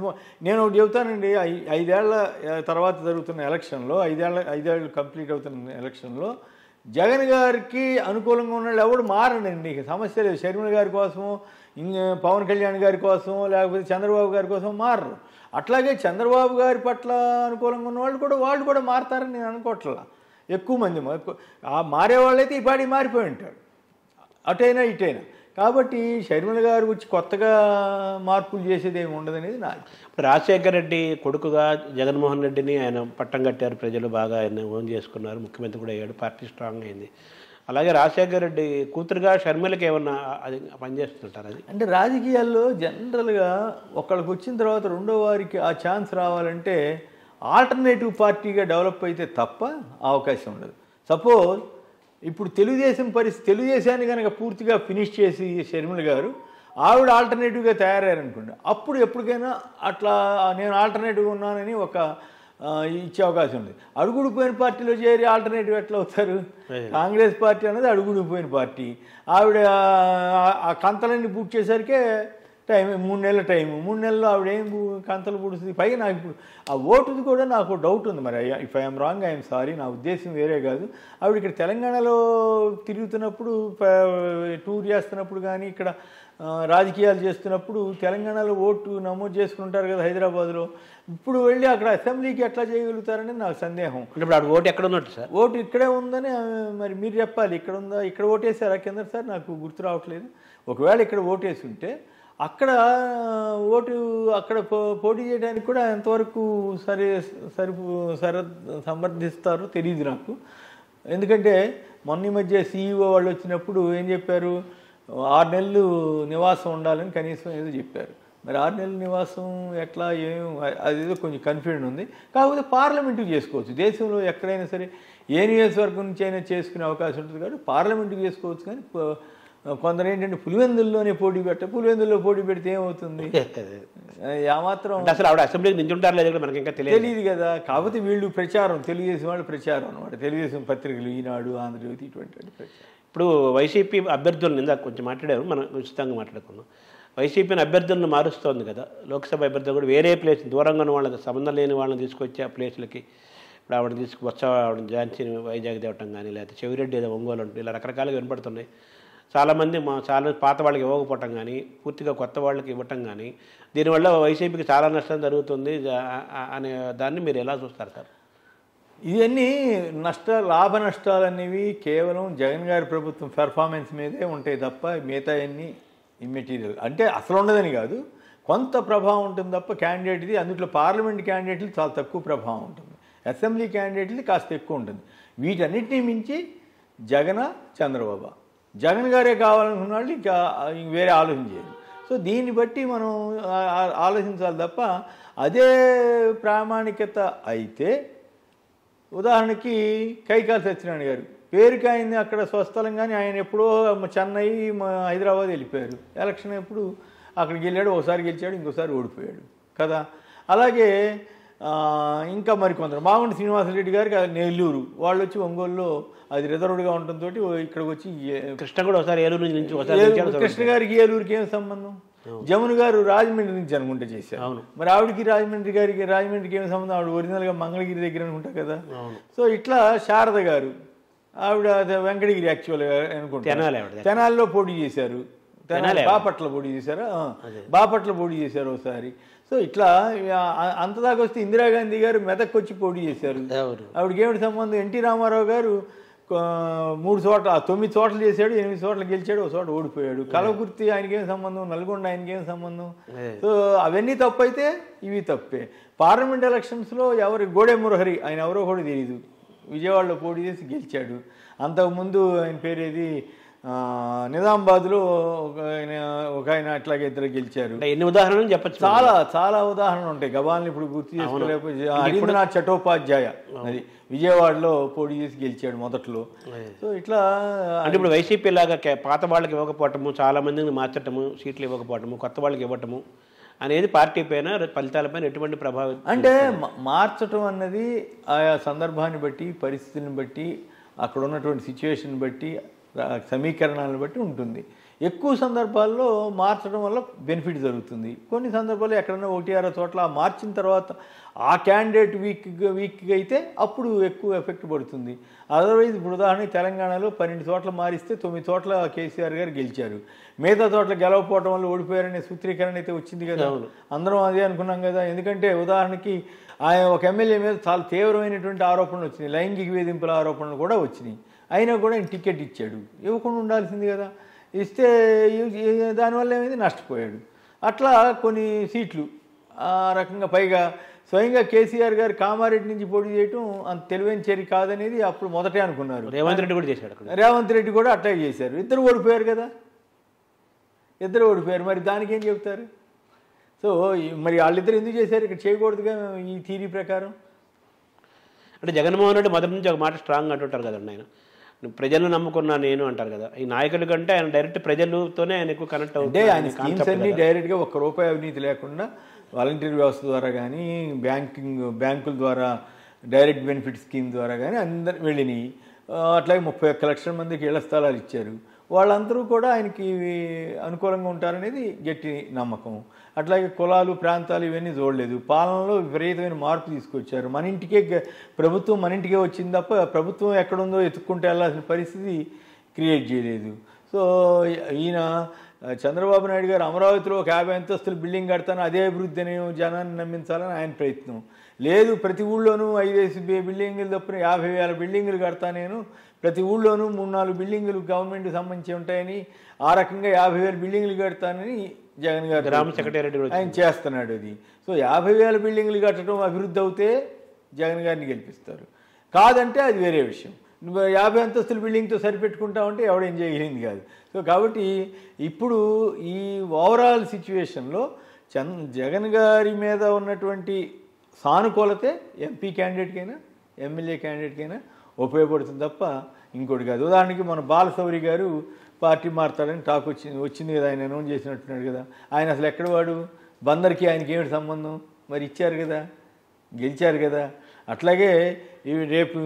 Speaker 2: నేను ఒకటి చెబుతానండి. ఐ- ఐదేళ్ళ తర్వాత జరుగుతున్న ఎలక్షన్లో ఐదేళ్ళ ఐదేళ్ళు కంప్లీట్ అవుతున్న ఎలక్షన్లో జగన్ గారికి అనుకూలంగా ఉన్న వాళ్ళు మారనండి. ఇక సమస్య లేదు. షర్మిల గారి కోసము పవన్ కళ్యాణ్ గారి కోసం లేకపోతే చంద్రబాబు గారి కోసం మారరు. అట్లాగే చంద్రబాబు గారి పట్ల అనుకూలంగా ఉన్న వాళ్ళు కూడా వాళ్ళు కూడా మారతారని నేను అనుకోవట్లా. ఎక్కువ మంది ఎక్కువ- ఆ మారే వాళ్ళైతే ఈ పాడి మారిపోయి ఉంటాడు అటైనా ఇటైనా. కాబట్టి షర్మిల గారు వచ్చి కొత్తగా మార్పులు చేసేది ఏమి ఉండదనేది నా
Speaker 1: ఇప్పుడు రాజశేఖర రెడ్డి కొడుకుగా జగన్మోహన్ రెడ్డిని ఆయన పట్టం కట్టారు ప్రజలు బాగా ఆయన ఓన్ చేసుకున్నారు. ముఖ్యమంత్రి కూడా అయ్యాడు. పార్టీ స్ట్రాంగ్ అయింది. అలాగే రాజశేఖర రెడ్డి కూతురుగా షర్మిలకి ఏమన్నా అది పనిచేస్తుంటారు అది?
Speaker 2: అంటే రాజకీయాల్లో జనరల్గా ఒకళ్ళకి వచ్చిన తర్వాత రెండో వారికి ఆ ఛాన్స్ రావాలంటే ఆల్టర్నేటివ్ పార్టీగా డెవలప్ అయితే తప్ప అవకాశం ఉండదు. సపోజ్ ఇప్పుడు తెలుగుదేశం పరిస్థితి తెలుగుదేశాన్ని కనుక పూర్తిగా ఫినిష్ చేసి షర్మిల గారు ఆవిడ ఆల్టర్నేటివ్గా తయారయ్యారనుకోండి అప్పుడు ఎప్పటికైనా అట్లా నేను ఆల్టర్నేటివ్గా ఉన్నానని ఒక ఇచ్చే అవకాశం ఉంది. అడుగుడిపోయిన పార్టీలో చేరి ఆల్టర్నేటివ్ ఎట్లా అవుతారు? కాంగ్రెస్ పార్టీ అనేది అడుగుడిపోయిన పార్టీ. ఆవిడ ఆ- ఆ కంతలన్నీ బుక్ చేసరికే టైం మూడు నెలల టైం. మూడు నెలల్లో ఆవిడ కంతలు పుడుతుంది పైగా నాకు ఇప్పుడు ఆ ఓటుది కూడా నాకు డౌట్ ఉంది. మరి if I'm wrong I'm sorry నా ఉద్దేశం వేరే కాదు. ఆవిడ ఇక్కడ తెలంగాణలో తిరుగుతున్నప్పుడు టూర్ చేస్తున్నప్పుడు కానీ ఇక్కడ రాజకీయాలు చేస్తున్నప్పుడు తెలంగాణలో ఓటు నమోదు చేసుకుంటారు కదా హైదరాబాద్లో. ఇప్పుడు వెళ్ళి అక్కడ అసెంబ్లీకి ఎట్లా చేయగలుగుతారని నాకు సందేహం.
Speaker 1: ఇప్పుడు ఆడు ఓటు ఎక్కడ ఉన్నట్టు సార్?
Speaker 2: ఓటు ఇక్కడే ఉందని మరి మీరు చెప్పాలి. ఇక్కడ ఉందా? ఇక్కడ ఓటేసారా కింద సార్ నాకు గుర్తు రావట్లేదు. ఒకవేళ ఇక్కడ ఓటేసి ఉంటే అక్కడ ఓటు అక్కడ పో- పోటీ చేయడానికి కూడా ఎంతవరకు సరి సరిపు సర సమర్థిస్తారో తెలియదు నాకు. ఎందుకంటే మొన్న ఈ మధ్య సీఈఓ వాళ్ళు వచ్చినప్పుడు ఏం చెప్పారు? ఆరు నెలలు నివాసం ఉండాలని కనీసం ఏదో చెప్పారు. మరి ఆరు నెలల నివాసం ఎట్లా ఏం అదేదో కొంచెం కన్ఫ్యూజన్ ఉంది. కాకపోతే పార్లమెంటుకి చేసుకోవచ్చు. దేశంలో ఎక్కడైనా సరే ఏ నియోజకవర్గం నుంచి అయినా చేసుకునే అవకాశం ఉంటుంది కాబట్టి పార్లమెంటుకి చేసుకోవచ్చు కానీ కొందరు ఏంటంటే పులివెందుల్లోనే పోటీ పెట్ట పులివెందుల్లో పోటీ పెడితే ఏమవుతుంది? ఆ మాత్రం
Speaker 1: అంటే అసలు ఆవిడ అసెంబ్లీకి నించుంటారు లేదు కూడా మనకి ఇంకా తెలియదు.
Speaker 2: తెలియదు కదా. కాకపోతే వీళ్ళు ప్రచారం తెలుగుదేశం వాళ్ళు ప్రచారం అనమాట తెలుగుదేశం పత్రికలు ఈనాడు ఆంధ్రజ్యోతి ఇటువంటి వాటి ప్రచారం.
Speaker 1: ఇప్పుడు వైసీపీ అభ్యర్థులను ఇందాక కొంచెం మాట్లాడారు మనం ఉచితంగా మాట్లాడుకున్నాం వైసీపీని అభ్యర్థులను మారుస్తోంది కదా. లోక్సభ అభ్యర్థులు కూడా వేరే ప్లేస్ దూరంగా ఉన్న వాళ్ళకి సంబంధం లేని వాళ్ళని తీసుకొచ్చి ఆ ప్లేస్లకి ఇప్పుడు ఆవిడ తీసుకు వచ్చా ఆవిడ ఝాన్సీని వైజాగ్ తేవటం కానీ లేకపోతే చెవిరెడ్డి ఏదో ఒంగోలు ఇలా రకరకాలుగా వినపడుతున్నాయి. చాలామంది మా చాలా పాత వాళ్ళకి ఇవ్వకపోవటం కానీ పూర్తిగా కొత్త వాళ్ళకి ఇవ్వటం కానీ దీనివల్ల వైసీపీకి చాలా నష్టం జరుగుతుంది. అనే దాన్ని మీరు ఎలా చూస్తారు సార్?
Speaker 2: ఇవన్నీ నష్ట లాభ నష్టాలు అనేవి కేవలం జగన్ గారి ప్రభుత్వం పెర్ఫార్మెన్స్ మీదే ఉంటాయి తప్ప మిగతా అన్ని ఇమ్మెటీరియల్ అంటే అసలు ఉండదని కాదు. కొంత ప్రభావం ఉంటుంది తప్ప క్యాండిడేట్ది అందుట్లో పార్లమెంట్ క్యాండిడేట్లు చాలా తక్కువ ప్రభావం ఉంటుంది. అసెంబ్లీ క్యాండిడేట్లు కాస్త ఎక్కువ ఉంటుంది. వీటన్నిటినీ మించి జగన చంద్రబాబు. జగన్ గారే కావాలనుకున్న వాళ్ళు ఇంకా వేరే ఆలోచించారు సో దీన్ని బట్టి మనం ఆలోచించాలి తప్ప అదే ప్రామాణికత అయితే ఉదాహరణకి కైకాల సత్యనారాయణ గారు పేరుకి ఆయన అక్కడ స్వస్థలం కానీ ఆయన ఎప్పుడో చెన్నై హైదరాబాద్ వెళ్ళిపోయారు. ఎలక్షన్ ఎప్పుడు అక్కడికి వెళ్ళాడు ఒకసారి గెలిచాడు ఇంకోసారి ఓడిపోయాడు. కదా? అలాగే ఇంకా మరికొందరు. మాగుంటి శ్రీనివాసరెడ్డి గారికి నెల్లూరు. వాళ్ళు వచ్చి ఒంగోలులో అది రిజర్వ్డ్గా ఉండటంతో ఇక్కడికి వచ్చి
Speaker 1: కృష్ణ కూడా ఒకసారి ఏలూరు నుంచి
Speaker 2: కృష్ణ గారికి ఏలూరుకి ఏం సంబంధం? జమున గారు రాజమండ్రి నుంచి అనుకుంటే చేశారు.
Speaker 1: అవును.
Speaker 2: మరి ఆవిడకి రాజమండ్రి గారికి రాజమండ్రికి ఏం సంబంధం? ఆవిడ ఒరిజినల్గా మంగళగిరి దగ్గర అనుకుంటా కదా. సో ఇట్లా శారద గారు ఆవిడ వెంకటగిరి యాక్చువల్గా అనుకుంటా. తెనాలిలో పోటీ చేశారు. తెనాలి. బాపట్ల పోటీ చేశారా. బాపట్ల పోటీ చేశారు ఒకసారి. సో ఇట్లా ఆ- అంతదాకా వస్తే ఇందిరాగాంధీ గారు మెదక్ వచ్చి పోటీ చేశారు. ఆవిడకి ఏమిటి సంబంధం? ఎన్టీ రామారావు గారు మూడు చోట్ల తొమ్మిది చోట్ల చేశాడు ఎనిమిది చోట్ల గెలిచాడు ఒక చోట ఓడిపోయాడు. కలవకుర్తి ఆయనకేం సంబంధం? నల్గొండ ఆయనకేం సంబంధం. సో అవన్నీ తప్పైతే ఇవి తప్పే. పార్లమెంట్ ఎలక్షన్స్లో ఎవరు గోడే మురహరి ఆయన ఎవరో కూడా తెలియదు విజయవాడలో పోటీ చేసి గెలిచాడు. అంతకుముందు ఆయన పేరేది నిజామాబాద్లో ఒక ఆయన ఒక ఆయన అట్లాగే ఇద్దరు గెలిచారు.
Speaker 1: అంటే ఎన్ని ఉదాహరణలు చెప్పచ్చు
Speaker 2: చాలా చాలా ఉదాహరణలు ఉంటాయి. గబాల్ని ఇప్పుడు గుర్తు చేసుకోలేకపోతే హరీంద్రనాథ్ చటోపాధ్యాయ అది విజయవాడలో పోటీ చేసి గెలిచాడు మొదట్లో. సో ఇట్లా
Speaker 1: అంటే ఇప్పుడు వైసీపీ లాగా పాత వాళ్ళకి ఇవ్వకపోవటము చాలా మందిని మార్చటము సీట్లు ఇవ్వకపోవటము కొత్త వాళ్ళకి ఇవ్వటము అనేది పార్టీ పైన ఫలితాలపైన ఎటువంటి ప్రభావం
Speaker 2: అంటే మార్చటం అన్నది ఆయా సందర్భాన్ని బట్టి పరిస్థితిని బట్టి అక్కడ ఉన్నటువంటి సిచ్యువేషన్ బట్టి సమీకరణాలను బట్టి ఉంటుంది. ఎక్కువ సందర్భాల్లో మార్చడం వల్ల బెనిఫిట్ జరుగుతుంది. కొన్ని సందర్భాల్లో ఎక్కడైనా ఒకటి ఆరో చోట్ల మార్చిన తర్వాత ఆ క్యాండిడేట్ వీక్ వీక్ అయితే అప్పుడు ఎక్కువ ఎఫెక్ట్ పడుతుంది. అదర్వైజ్ ఇప్పుడు ఉదాహరణకి తెలంగాణలో పన్నెండు చోట్ల మారిస్తే తొమ్మిది చోట్ల కేసీఆర్ గారు గెలిచారు. మిగతా చోట్ల గెలవకపోవడం వల్ల ఓడిపోయారనే సూత్రీకరణ అయితే వచ్చింది కదా. అందరం అదే అనుకున్నాం కదా. ఎందుకంటే ఉదాహరణకి ఆయన ఒక ఎమ్మెల్యే మీద చాలా తీవ్రమైనటువంటి ఆరోపణలు వచ్చినాయి. లైంగిక వేధింపుల ఆరోపణలు కూడా వచ్చినాయి. అయినా కూడా ఆయన టికెట్ ఇచ్చాడు. ఇవ్వకుండా ఉండాల్సింది కదా. ఇస్తే దానివల్ల ఏమైంది? నష్టపోయాడు. అట్లా కొన్ని సీట్లు ఆ రకంగా పైగా స్వయంగా కేసీఆర్ గారు కామారెడ్డి నుంచి పోటీ చేయటం అంత తెలివైన చర్య కాదనేది అప్పుడు మొదటే అనుకున్నారు.
Speaker 1: రేవంత్ రెడ్డి కూడా చేశాడు
Speaker 2: రేవంత్ రెడ్డి కూడా అటాక్ చేశారు. ఇద్దరు ఓడిపోయారు కదా. ఇద్దరు ఓడిపోయారు. మరి దానికి ఏం చెప్తారు సో మరి వాళ్ళిద్దరు ఎందుకు చేశారు? ఇక్కడ చేయకూడదుగా ఈ థీరీ ప్రకారం?
Speaker 1: అంటే జగన్మోహన్ రెడ్డి మొదటి నుంచి ఒక మాట స్ట్రాంగ్ అంటుంటారు కదండి ఆయన. ప్రజలను నమ్ముకున్నా నేను అంటారు కదా. ఈ నాయకుల కంటే ఆయన డైరెక్ట్ ప్రజలతోనే ఆయన ఎక్కువ కనెక్ట్
Speaker 2: అంటే ఆయన స్కీమ్స్ అన్ని డైరెక్ట్గా ఒక్క రూపాయి అవినీతి లేకుండా వాలంటీర్ వ్యవస్థ ద్వారా కానీ బ్యాంకింగ్ బ్యాంకుల ద్వారా డైరెక్ట్ బెనిఫిట్ స్కీమ్ ద్వారా కానీ అందరు వెళ్ళినాయి. అట్లాగే ముప్పై ఒక్క లక్షల మందికి ఇళ్ళ స్థలాలు ఇచ్చారు. వాళ్ళందరూ కూడా ఆయనకి అనుకూలంగా ఉంటారనేది గట్టి నమ్మకం. అట్లాగే కులాలు ప్రాంతాలు ఇవన్నీ చూడలేదు. పాలనలో విపరీతమైన మార్పు తీసుకొచ్చారు. మన ఇంటికే ప్రభుత్వం మన ఇంటికే వచ్చింది తప్ప ప్రభుత్వం ఎక్కడుందో ఎత్తుక్కుంటే వెళ్ళాల్సిన పరిస్థితి క్రియేట్ చేయలేదు. సో ఈయన చంద్రబాబు నాయుడు గారు అమరావతిలో ఒక యాభై అంతస్తుల బిల్డింగ్ కడతాను అదే అభివృద్ధి అని జనాన్ని నమ్మించాలని ఆయన ప్రయత్నం. లేదు ప్రతి ఊళ్ళోనూ ఐదేసి బిల్డింగులు తప్పున యాభై వేల బిల్డింగులు కడతా నేను. ప్రతి ఊళ్ళోనూ మూడు నాలుగు బిల్డింగులు గవర్నమెంట్కి సంబంధించి ఉంటాయని ఆ రకంగా యాభై వేల బిల్డింగులు కడతానని జగన్ గారు
Speaker 1: గ్రామ సెక్రటేరియట్ కూడా
Speaker 2: ఆయన చేస్తున్నాడు అది సో యాభై వేల బిల్డింగ్లు కట్టడం అభివృద్ధి అవుతే జగన్ గారిని గెలిపిస్తారు. కాదంటే అది వేరే విషయం. యాభై అంతస్తుల బిల్డింగ్తో సరిపెట్టుకుంటావంటే ఎవడేం చేయగలిగింది కాదు. సో కాబట్టి ఇప్పుడు ఈ ఓవరాల్ సిచ్యువేషన్లో చంద్ జగన్ గారి మీద ఉన్నటువంటి సానుకూలతే ఎంపీ క్యాండిడేట్కైనా ఎమ్మెల్యే క్యాండిడేట్కైనా ఉపయోగపడుతుంది తప్ప ఇంకోటి కాదు. ఉదాహరణకి మన బాలశౌరి గారు పార్టీ మారుతాడని టాక్ వచ్చింది. వచ్చింది కదా ఆయన అనౌన్స్ చేసినట్టున్నాడు కదా. ఆయన అసలు ఎక్కడ వాడు? బందర్కి ఆయనకి ఏమిటి సంబంధం? మరి ఇచ్చారు కదా. గెలిచారు కదా. అట్లాగే ఇవి రేపు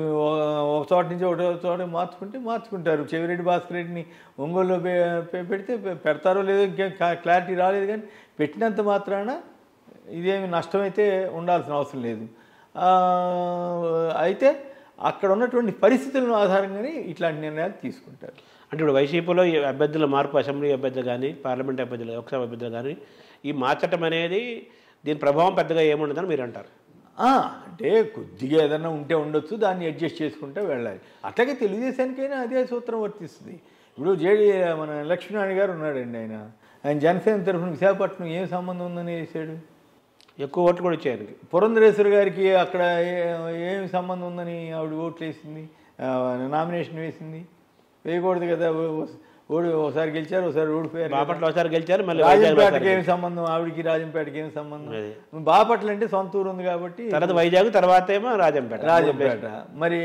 Speaker 2: ఒక చోట నుంచి ఒకటో చోట మార్చుకుంటే మార్చుకుంటారు. చెవిరెడ్డి భాస్కర్ రెడ్డిని ఒంగోలులో పెడితే పెడతారో లేదో ఇంకేం క్లారిటీ రాలేదు కానీ పెట్టినంత మాత్రాన ఇదేమి నష్టమైతే ఉండాల్సిన అవసరం లేదు. అయితే అక్కడ ఉన్నటువంటి పరిస్థితులను ఆధారంగానే ఇట్లాంటి నిర్ణయాలు తీసుకుంటారు.
Speaker 1: అంటే ఇప్పుడు వైసీపీలో ఈ అభ్యర్థుల మార్పు అసెంబ్లీ అభ్యర్థులు కానీ పార్లమెంట్ అభ్యర్థులు లోక్సభ అభ్యర్థులు కానీ ఈ మార్చటం అనేది దీని ప్రభావం పెద్దగా ఏముండదని మీరు అంటారు
Speaker 2: అంటే కొద్దిగా ఏదన్నా ఉంటే ఉండొచ్చు దాన్ని అడ్జస్ట్ చేసుకుంటే వెళ్ళాలి. అట్లాగే తెలుగుదేశానికైనా అదే సూత్రం వర్తిస్తుంది. ఇప్పుడు జేడి మన లక్ష్మీనారాయణ గారు ఉన్నాడండి ఆయన. ఆయన జనసేన తరఫున విశాఖపట్నం ఏం సంబంధం ఉందని వేసాడు
Speaker 1: ఎక్కువ ఓట్లు కూడా ఆయనకి.
Speaker 2: పురంధరేశ్వరి గారికి అక్కడ ఏ- ఏమి సంబంధం ఉందని ఆవిడ ఓట్లు వేసింది నామినేషన్ వేసింది? వేయకూడదు కదా ఓడి ఒకసారి గెలిచారు ఒకసారి ఓడిపోయారు
Speaker 1: బాపట్ల ఒకసారి గెలిచారు మళ్ళీ
Speaker 2: రాజంపేటకి ఏమి సంబంధం? ఆవిడికి రాజంపేటకి ఏమి సంబంధం. బాపట్ల అంటే సొంత ఊరు ఉంది కాబట్టి
Speaker 1: తర్వాత వైజాగ్ తర్వాత ఏమో రాజంపేట.
Speaker 2: రాజంపేట. మరి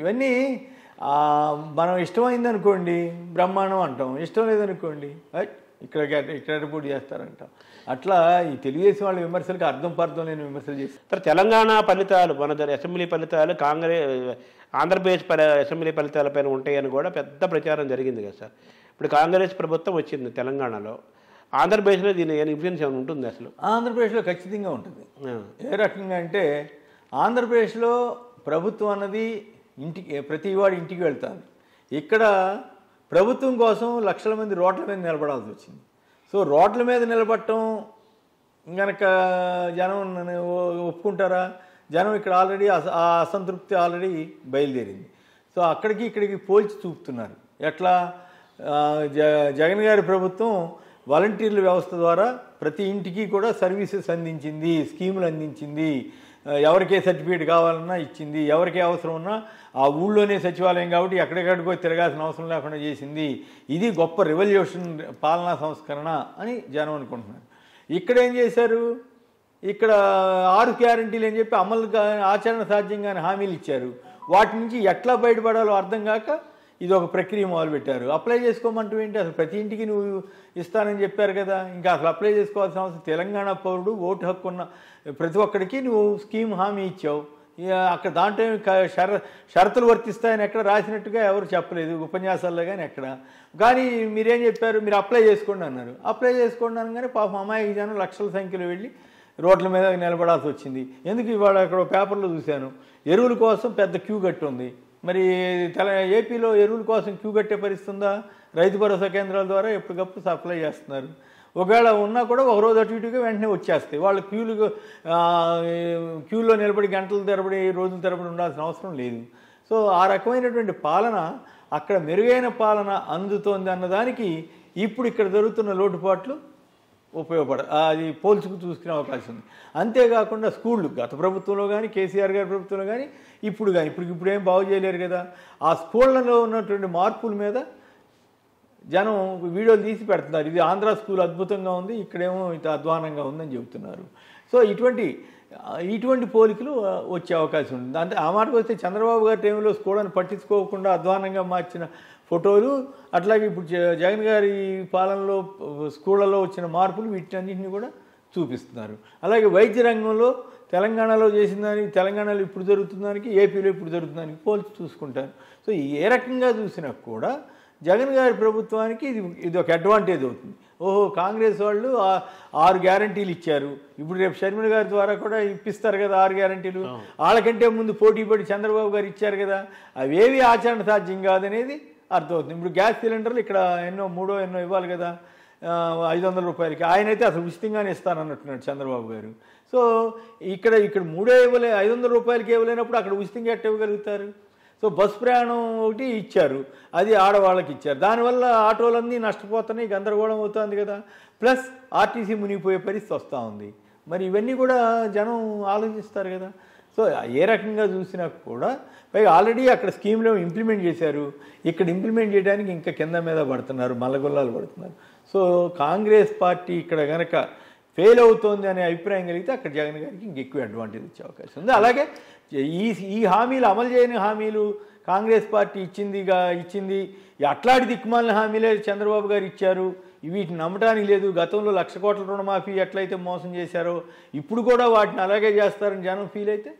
Speaker 2: ఇవన్నీ ఆ, మనం ఇష్టమైంది అనుకోండి బ్రహ్మాండం అంటాం. ఇష్టం లేదనుకోండి "ఐ, ఇక్కడ ఇక్కడ రిపోర్ట్ చేస్తారంటాం. అట్లా ఈ తెలుగుదేశం వాళ్ళ విమర్శలకు అర్థం పర్థం లేని విమర్శలు చేస్తారు
Speaker 1: తెలంగాణ ఫలితాలు మన దగ్గర అసెంబ్లీ ఫలితాలు కాంగ్రెస్ ఆంధ్రప్రదేశ్ ప- అసెంబ్లీ ఫలితాలపైన ఉంటాయని కూడా పెద్ద ప్రచారం జరిగింది కదా సార్. ఇప్పుడు కాంగ్రెస్ ప్రభుత్వం వచ్చింది తెలంగాణలో. ఆంధ్రప్రదేశ్లో దీని ఇన్ఫ్లుయెన్స్ ఏమైనా ఉంటుంది అసలు?
Speaker 2: ఆంధ్రప్రదేశ్లో ఖచ్చితంగా ఉంటుంది. ఏ రకంగా అంటే ఆంధ్రప్రదేశ్లో ప్రభుత్వం అన్నది ఇంటికి ప్రతి వాడి ఇంటికి వెళ్తాను ఇక్కడ ప్రభుత్వం కోసం లక్షల మంది రోడ్ల మీద నిలబడాల్సి వచ్చింది. సో రోడ్ల మీద నిలబడటం గనక జనం ఒప్పుకుంటారా? జనం ఇక్కడ ఆల్రెడీ అస- ఆ అసంతృప్తి ఆల్రెడీ బయలుదేరింది. సో అక్కడికి ఇక్కడికి పోల్చి చూపుతున్నారు. ఎట్లా? జ జగన్ గారి ప్రభుత్వం వాలంటీర్ల వ్యవస్థ ద్వారా ప్రతి ఇంటికి కూడా సర్వీసెస్ అందించింది స్కీములు అందించింది. ఎవరికే సర్టిఫికేట్ కావాలన్నా ఇచ్చింది. ఎవరికే అవసరం ఉన్నా ఆ ఊళ్ళోనే సచివాలయం కాబట్టి ఎక్కడెక్కడికో తిరగాల్సిన అవసరం లేకుండా చేసింది. ఇది గొప్ప రెవల్యూషన్ పాలనా సంస్కరణ అని జనం అనుకుంటున్నారు. ఇక్కడ ఏం చేశారు? ఇక్కడ ఆరు గ్యారంటీలు అని చెప్పి అమలు ఆచరణ ఆచరణ సాధ్యంగానే హామీలు ఇచ్చారు. వాటి నుంచి ఎట్లా బయటపడాలో అర్థం కాక ఇది ఒక ప్రక్రియ మొదలుపెట్టారు. అప్లై చేసుకోమంటూ ఏంటి? అసలు ప్రతి ఇంటికి నువ్వు ఇస్తానని చెప్పారు కదా. ఇంకా అసలు అప్లై చేసుకోవాల్సిన అవసరం తెలంగాణ పౌరుడు ఓటు హక్కు ఉన్న ప్రతి ఒక్కడికి నువ్వు స్కీమ్ హామీ ఇచ్చావు. అక్కడ దాంట్లో షర షరతులు వర్తిస్తాయని ఎక్కడ రాసినట్టుగా ఎవరు చెప్పలేదు. ఉపన్యాసాల్లో కానీ ఎక్కడ. కానీ మీరేం చెప్పారు? మీరు అప్లై చేసుకోండి అన్నారు. అప్లై చేసుకోండి అనగానే పాపం అమాయక జనం లక్షల సంఖ్యలో వెళ్ళి రోడ్ల మీద నిలబడాల్సి వచ్చింది. ఎందుకు ఇవాళ అక్కడ పేపర్లో చూశాను. ఎరువుల కోసం పెద్ద క్యూ కట్టి ఉంది మరి తెల ఏపీలో ఎరువుల కోసం క్యూ కట్టే పరిస్థితి ఉందా రైతు భరోసా కేంద్రాల ద్వారా ఎప్పటికప్పుడు సప్లై చేస్తున్నారు. ఒకవేళ ఉన్నా కూడా ఒక రోజు అటు ఇటుగా వెంటనే వచ్చేస్తాయి. వాళ్ళు క్యూలు క్యూలో నిలబడి గంటలు తెరబడి రోజులు తెరబడి ఉండాల్సిన అవసరం లేదు. సో ఆ రకమైనటువంటి పాలన అక్కడ మెరుగైన పాలన అందుతోంది అన్నదానికి ఇప్పుడు ఇక్కడ జరుగుతున్న లోటుపాట్లు ఉపయోగపడ అది పోల్చుకు చూసుకునే అవకాశం ఉంది. అంతేకాకుండా స్కూళ్ళు గత ప్రభుత్వంలో కానీ కేసీఆర్ గారి ప్రభుత్వంలో కానీ ఇప్పుడు కానీ ఇప్పుడు ఇప్పుడు ఏం బాగు చేయలేరు కదా. ఆ స్కూళ్ళలో ఉన్నటువంటి మార్పుల మీద జనం వీడియోలు తీసి పెడుతున్నారు. ఇది ఆంధ్ర స్కూల్ అద్భుతంగా ఉంది ఇక్కడేమో ఇంత అధ్వానంగా ఉందని చెబుతున్నారు. సో ఇటువంటి ఇటువంటి పోలికలు వచ్చే అవకాశం ఉంది. అంటే ఆ మాటకు వస్తే చంద్రబాబు గారి టైంలో స్కూళ్ళని పట్టించుకోకుండా అధ్వానంగా మార్చిన ఫోటోలు అట్లాగే ఇప్పుడు జగన్ గారి పాలనలో స్కూళ్ళలో వచ్చిన మార్పులు వీటన్నింటినీ కూడా చూపిస్తున్నారు. అలాగే వైద్య రంగంలో తెలంగాణలో చేసిన దానికి తెలంగాణలో ఇప్పుడు జరుగుతున్న దానికి ఏపీలో ఇప్పుడు జరుగుతున్న దానికి పోల్చి చూసుకుంటారు. సో ఏ రకంగా చూసినా కూడా జగన్ గారి ప్రభుత్వానికి ఇది ఇది ఒక అడ్వాంటేజ్ అవుతుంది. ఓహో కాంగ్రెస్ వాళ్ళు ఆరు గ్యారంటీలు ఇచ్చారు. ఇప్పుడు రేపు షర్మిల గారి ద్వారా కూడా ఇప్పిస్తారు కదా ఆరు గ్యారంటీలు. వాళ్ళకంటే ముందు పోటీ పడి చంద్రబాబు గారు ఇచ్చారు కదా. అవేవి ఆచరణ సాధ్యం కాదనేది అర్థమవుతుంది. ఇప్పుడు గ్యాస్ సిలిండర్లు ఇక్కడ ఎన్నో మూడో ఎన్నో ఇవ్వాలి కదా ఐదు వందల రూపాయలకి. ఆయన అయితే అసలు ఉచితంగానే ఇస్తానన్నట్టున్నాడు చంద్రబాబు గారు. సో ఇక్కడ ఇక్కడ మూడే ఇవ్వలే ఐదు వందల రూపాయలకి ఇవ్వలేనప్పుడు అక్కడ ఉచితంగా ఎట్ట ఇవ్వగలుగుతారు? సో బస్ ప్రయాణం ఒకటి ఇచ్చారు. అది ఆడవాళ్ళకి ఇచ్చారు. దానివల్ల ఆటోలన్నీ నష్టపోతున్నాయి గందరగోళం అవుతుంది కదా. ప్లస్ ఆర్టీసీ మునిగిపోయే పరిస్థితి వస్తూ ఉంది. మరి ఇవన్నీ కూడా జనం ఆలోచిస్తారు కదా. సో ఏ రకంగా చూసినా కూడా పైగా ఆల్రెడీ అక్కడ స్కీమ్లో ఇంప్లిమెంట్ చేశారు. ఇక్కడ ఇంప్లిమెంట్ చేయడానికి ఇంకా కింద మీద పడుతున్నారు మల్లగొల్లాలు పడుతున్నారు. సో కాంగ్రెస్ పార్టీ ఇక్కడ కనుక ఫెయిల్ అవుతోంది అనే అభిప్రాయం కలిగితే అక్కడ జగన్ గారికి ఇంకెక్కువ అడ్వాంటేజ్ వచ్చే అవకాశం ఉంది. అలాగే ఈ ఈ హామీలు అమలు చేయని హామీలు కాంగ్రెస్ పార్టీ ఇచ్చిందిగా ఇచ్చింది అట్లాంటి దిక్కుమాలిన హామీలే చంద్రబాబు గారు ఇచ్చారు. వీటిని నమ్మటానికి లేదు. గతంలో లక్ష కోట్ల రుణమాఫీ ఎట్లయితే మోసం చేశారో ఇప్పుడు కూడా వాటిని అలాగే చేస్తారని జనం ఫీల్ అయితే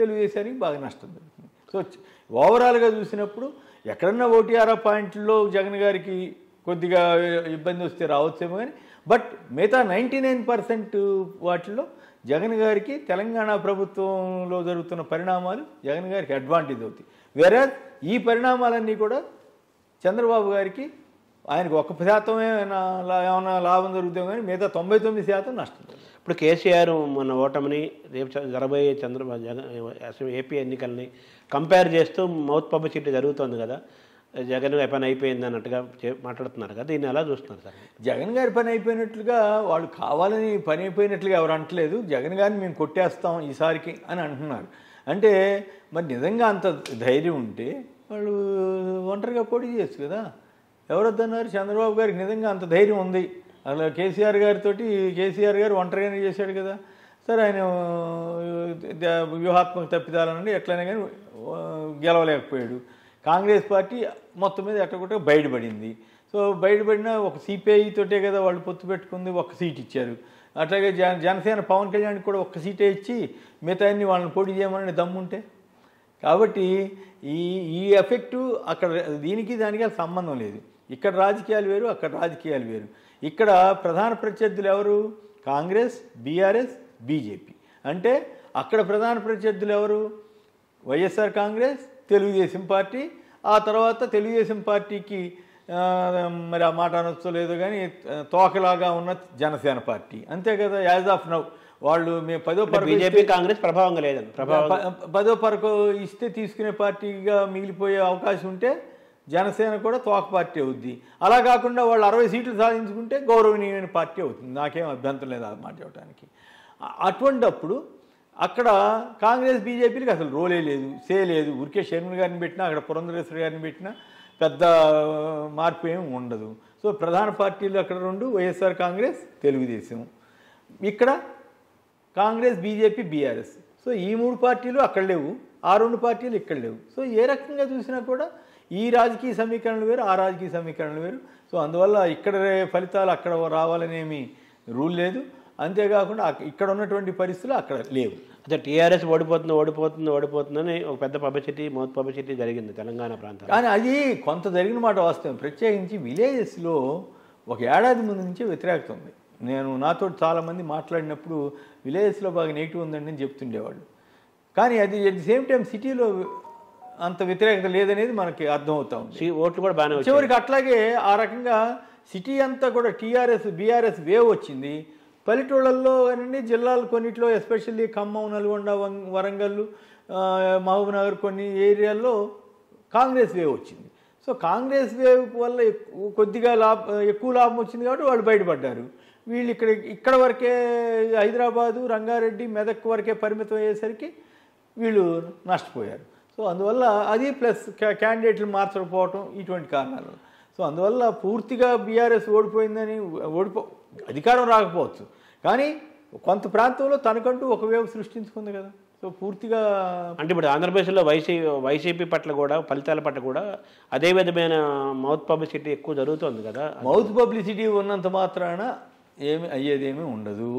Speaker 2: తెలుగుదేశానికి బాగా నష్టం జరుగుతుంది. సో ఓవరాల్గా చూసినప్పుడు ఎక్కడన్నా ఓటీఆర్ పాయింట్లో జగన్ గారికి కొద్దిగా ఇబ్బంది వస్తే రావచ్చేమో కానీ బట్ మిగతా నైంటీ నైన్ పర్సెంట్ వాటిల్లో జగన్ గారికి తెలంగాణ ప్రభుత్వంలో జరుగుతున్న పరిణామాలు జగన్ గారికి అడ్వాంటేజ్ అవుతాయి. వేరే ఈ పరిణామాలన్నీ కూడా చంద్రబాబు గారికి ఆయనకు ఒక్క శాతమే ఏమైనా లా- ఏమైనా లాభం జరుగుతాం కానీ మిగతా తొంభై తొమ్మిది శాతం నష్టం.
Speaker 1: ఇప్పుడు కేసీఆర్ మన ఓటమిని రేపు జరగబోయే చంద్రబాబు జగన్ ఏపీ ఎన్నికల్ని కంపేర్ చేస్తూ మౌత్ పబ్లిసిటీ జరుగుతోంది కదా. జగన్ పని అయిపోయింది అన్నట్టుగా మాట్లాడుతున్నారు కదా. దీన్ని ఎలా చూస్తున్నారు సార్?
Speaker 2: జగన్ గారి పని అయిపోయినట్లుగా వాళ్ళు కావాలని పని అయిపోయినట్లుగా ఎవరు అంటలేదు జగన్ గారిని మేము కొట్టేస్తాం ఈసారికి అని అంటున్నారు. అంటే మరి నిజంగా అంత ధైర్యం ఉంటే వాళ్ళు ఒంటరిగా పోటీ చేయొచ్చు కదా. ఎవరు వద్దన్నారు చంద్రబాబు గారికి నిజంగా అంత ధైర్యం ఉంది. అలా కేసీఆర్ గారితో కేసీఆర్ గారు ఒంటరిగానే చేశాడు కదా. సరే ఆయన వ్యూహాత్మక తప్పిదాలనండి ఎట్లయినా కానీ గెలవలేకపోయాడు. కాంగ్రెస్ పార్టీ మొత్తం మీద ఎట్టకుంటే బయటపడింది. సో బయటపడిన ఒక సిపిఐ తోటే కదా వాళ్ళు పొత్తు పెట్టుకుంది ఒక సీట్ ఇచ్చారు. అట్లాగే జన జనసేన పవన్ కళ్యాణ్కి కూడా ఒక్క సీటే ఇచ్చి మిగతాన్ని వాళ్ళని పోటీ చేయమని దమ్ముంటే. కాబట్టి ఈ ఈ ఎఫెక్టు అక్కడ దీనికి దానికి సంబంధం లేదు. ఇక్కడ రాజకీయాలు వేరు అక్కడ రాజకీయాలు వేరు. ఇక్కడ ప్రధాన ప్రత్యర్థులు ఎవరు? కాంగ్రెస్ బీఆర్ఎస్ బీజేపీ. అంటే అక్కడ ప్రధాన ప్రత్యర్థులు ఎవరు? వైఎస్ఆర్ కాంగ్రెస్ తెలుగుదేశం పార్టీ. ఆ తర్వాత తెలుగుదేశం పార్టీకి మరి ఆ మాట అనొచ్చో లేదో కానీ తోకలాగా ఉన్న జనసేన పార్టీ. అంతే కదా యాజ్ ఆఫ్ నౌ. వాళ్ళు మేము పదో పరగ
Speaker 1: బీజేపీ కాంగ్రెస్ ప్రభావంగా లేదండి ప్రభావం
Speaker 2: పదో పరకు ఇస్తే తీసుకునే పార్టీగా మిగిలిపోయే అవకాశం ఉంటే జనసేన కూడా తోక పార్టీ అవుద్ది. అలా కాకుండా వాళ్ళు అరవై సీట్లు సాధించుకుంటే గౌరవనీయమైన పార్టీ అవుతుంది. నాకేం అభ్యంతరం లేదు అది మాట చెప్పడానికి అటువంటప్పుడు అక్కడ కాంగ్రెస్ బీజేపీకి అసలు రోలే లేదు సే లేదు. ఊరికే షర్మిల్ గారిని పెట్టినా అక్కడ పురంధరేశ్వరి గారిని పెట్టినా పెద్ద మార్పు ఏమి ఉండదు. సో ప్రధాన పార్టీలు అక్కడ రెండు వైఎస్ఆర్ కాంగ్రెస్ తెలుగుదేశం. ఇక్కడ కాంగ్రెస్ బీజేపీ బీఆర్ఎస్. సో ఈ మూడు పార్టీలు అక్కడ లేవు ఆ రెండు పార్టీలు ఇక్కడ లేవు. సో ఏ రకంగా చూసినా కూడా ఈ రాజకీయ సమీకరణలు వేరు ఆ రాజకీయ సమీకరణలు వేరు. సో అందువల్ల ఇక్కడ ఫలితాలు అక్కడ రావాలనేమి రూల్ లేదు. అంతేకాకుండా ఇక్కడ ఉన్నటువంటి పరిస్థితులు అక్కడ లేవు.
Speaker 1: అదే టీఆర్ఎస్ ఓడిపోతుంది ఓడిపోతుంది ఓడిపోతుందని ఒక పెద్ద పబ్లిసిటీ మౌత్ పబ్లిసిటీ జరిగింది తెలంగాణ ప్రాంతంలో.
Speaker 2: కానీ అది కొంత జరిగిన మాట వాస్తవం. ప్రత్యేకించి విలేజెస్లో ఒక ఏడాది ముందు నుంచే వ్యతిరేకత ఉంది. నేను నాతో చాలామంది మాట్లాడినప్పుడు విలేజెస్లో బాగా నెగిటివ్ ఉందండి అని చెప్తుండేవాళ్ళు. కానీ అది అట్ ది సేమ్ టైం సిటీలో అంత వ్యతిరేకత లేదనేది మనకి అర్థమవుతా ఉంది.
Speaker 1: సి- ఓట్లు కూడా బాగానే
Speaker 2: చివరికి అట్లాగే ఆ రకంగా సిటీ అంతా కూడా టీఆర్ఎస్ బీఆర్ఎస్ వేవ్ వచ్చింది. పల్లెటూళ్ళల్లో అన్ని జిల్లాలు కొన్నిట్లో ఎస్పెషల్లీ ఖమ్మం నల్గొండ వరంగల్ ఆ, మహబూబ్ నగర్ కొన్ని ఏరియాల్లో కాంగ్రెస్ వేవ్ వచ్చింది. సో కాంగ్రెస్ వేవ్ వల్ల కొద్దిగా లాభ ఎక్కువ లాభం వచ్చింది కాబట్టి వాళ్ళు బయటపడ్డారు. వీళ్ళు ఇక్కడ ఇక్కడ వరకే హైదరాబాదు రంగారెడ్డి మెదక్ వరకే పరిమితం అయ్యేసరికి వీళ్ళు నష్టపోయారు. సో అందువల్ల అది ప్లస్ క్యాండిడేట్లు మార్చకపోవటం ఇటువంటి కారణాలు. సో అందువల్ల పూర్తిగా బీఆర్ఎస్ ఓడిపోయిందని ఓడిపో అధికారం రాకపోవచ్చు. కానీ కొంత ప్రాంతంలో తనకంటూ ఒక వేవ్ సృష్టించుకుంది కదా. సో పూర్తిగా
Speaker 1: అంటే ఇప్పుడు ఆంధ్రప్రదేశ్లో వైసీ వైసీపీ పట్ల కూడా ఫలితాల పట్ల కూడా అదే విధమైన మౌత్ పబ్లిసిటీ ఎక్కువ జరుగుతుంది కదా.
Speaker 2: మౌత్ పబ్లిసిటీ ఉన్నంత మాత్రాన ఏమి అయ్యేదేమీ ఉండదు.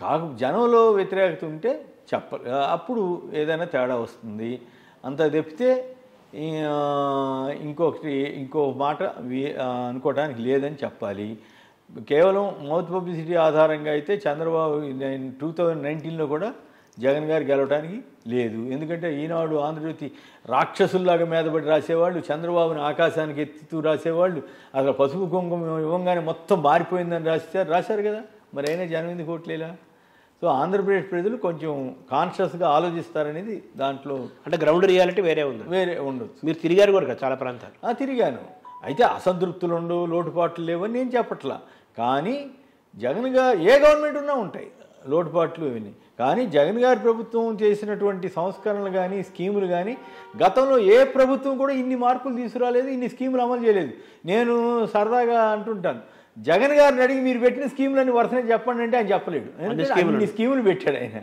Speaker 2: కాక జనంలో వ్యతిరేకత ఉంటే చెప్ప అప్పుడు ఏదైనా తేడా వస్తుంది. అంత తప్పితే ఇంకొకటి ఇంకో మాట అనుకోవడానికి లేదని చెప్పాలి. కేవలం మౌత్ పబ్లిసిటీ ఆధారంగా అయితే చంద్రబాబు టూ థౌజండ్ నైన్టీన్లో కూడా జగన్ గారు గెలవడానికి లేదు. ఎందుకంటే ఈనాడు ఆంధ్రజ్యోతి రాక్షసుల్లాగా మీదపడి రాసేవాళ్ళు చంద్రబాబుని ఆకాశానికి ఎత్తుతూ రాసేవాళ్ళు అసలు పసుపు కుంకుమ ఇవ్వంగానే మొత్తం మారిపోయిందని రాస్తారు రాశారు కదా? మరి అయినా జనం ఎందుకు ఓట్లేలా? సో ఆంధ్రప్రదేశ్ ప్రజలు కొంచెం కాన్షియస్గా ఆలోచిస్తారనేది దాంట్లో
Speaker 1: అంటే గ్రౌండ్ రియాలిటీ వేరే ఉంది.
Speaker 2: వేరే ఉండొచ్చు.
Speaker 1: మీరు తిరిగారు కూడా కదా చాలా ప్రాంతాలు.
Speaker 2: తిరిగాను. అయితే అసంతృప్తులు ఉండవు లోటుపాట్లు లేవని నేను చెప్పట్లా. కానీ జగన్గా ఏ గవర్నమెంట్ ఉన్నా ఉంటాయి. లోటుపాట్లు ఇవన్నీ కానీ జగన్ గారి ప్రభుత్వం చేసినటువంటి సంస్కరణలు కానీ స్కీములు కానీ గతంలో ఏ ప్రభుత్వం కూడా ఇన్ని మార్పులు తీసుకురాలేదు ఇన్ని స్కీములు అమలు చేయలేదు. నేను సరదాగా అంటుంటాను. జగన్ గారిని అడిగి మీరు పెట్టిన స్కీములన్నీ వరుసనే చెప్పండి అంటే ఆయన చెప్పలేడు. అన్ని స్కీములు పెట్టాడు ఆయన.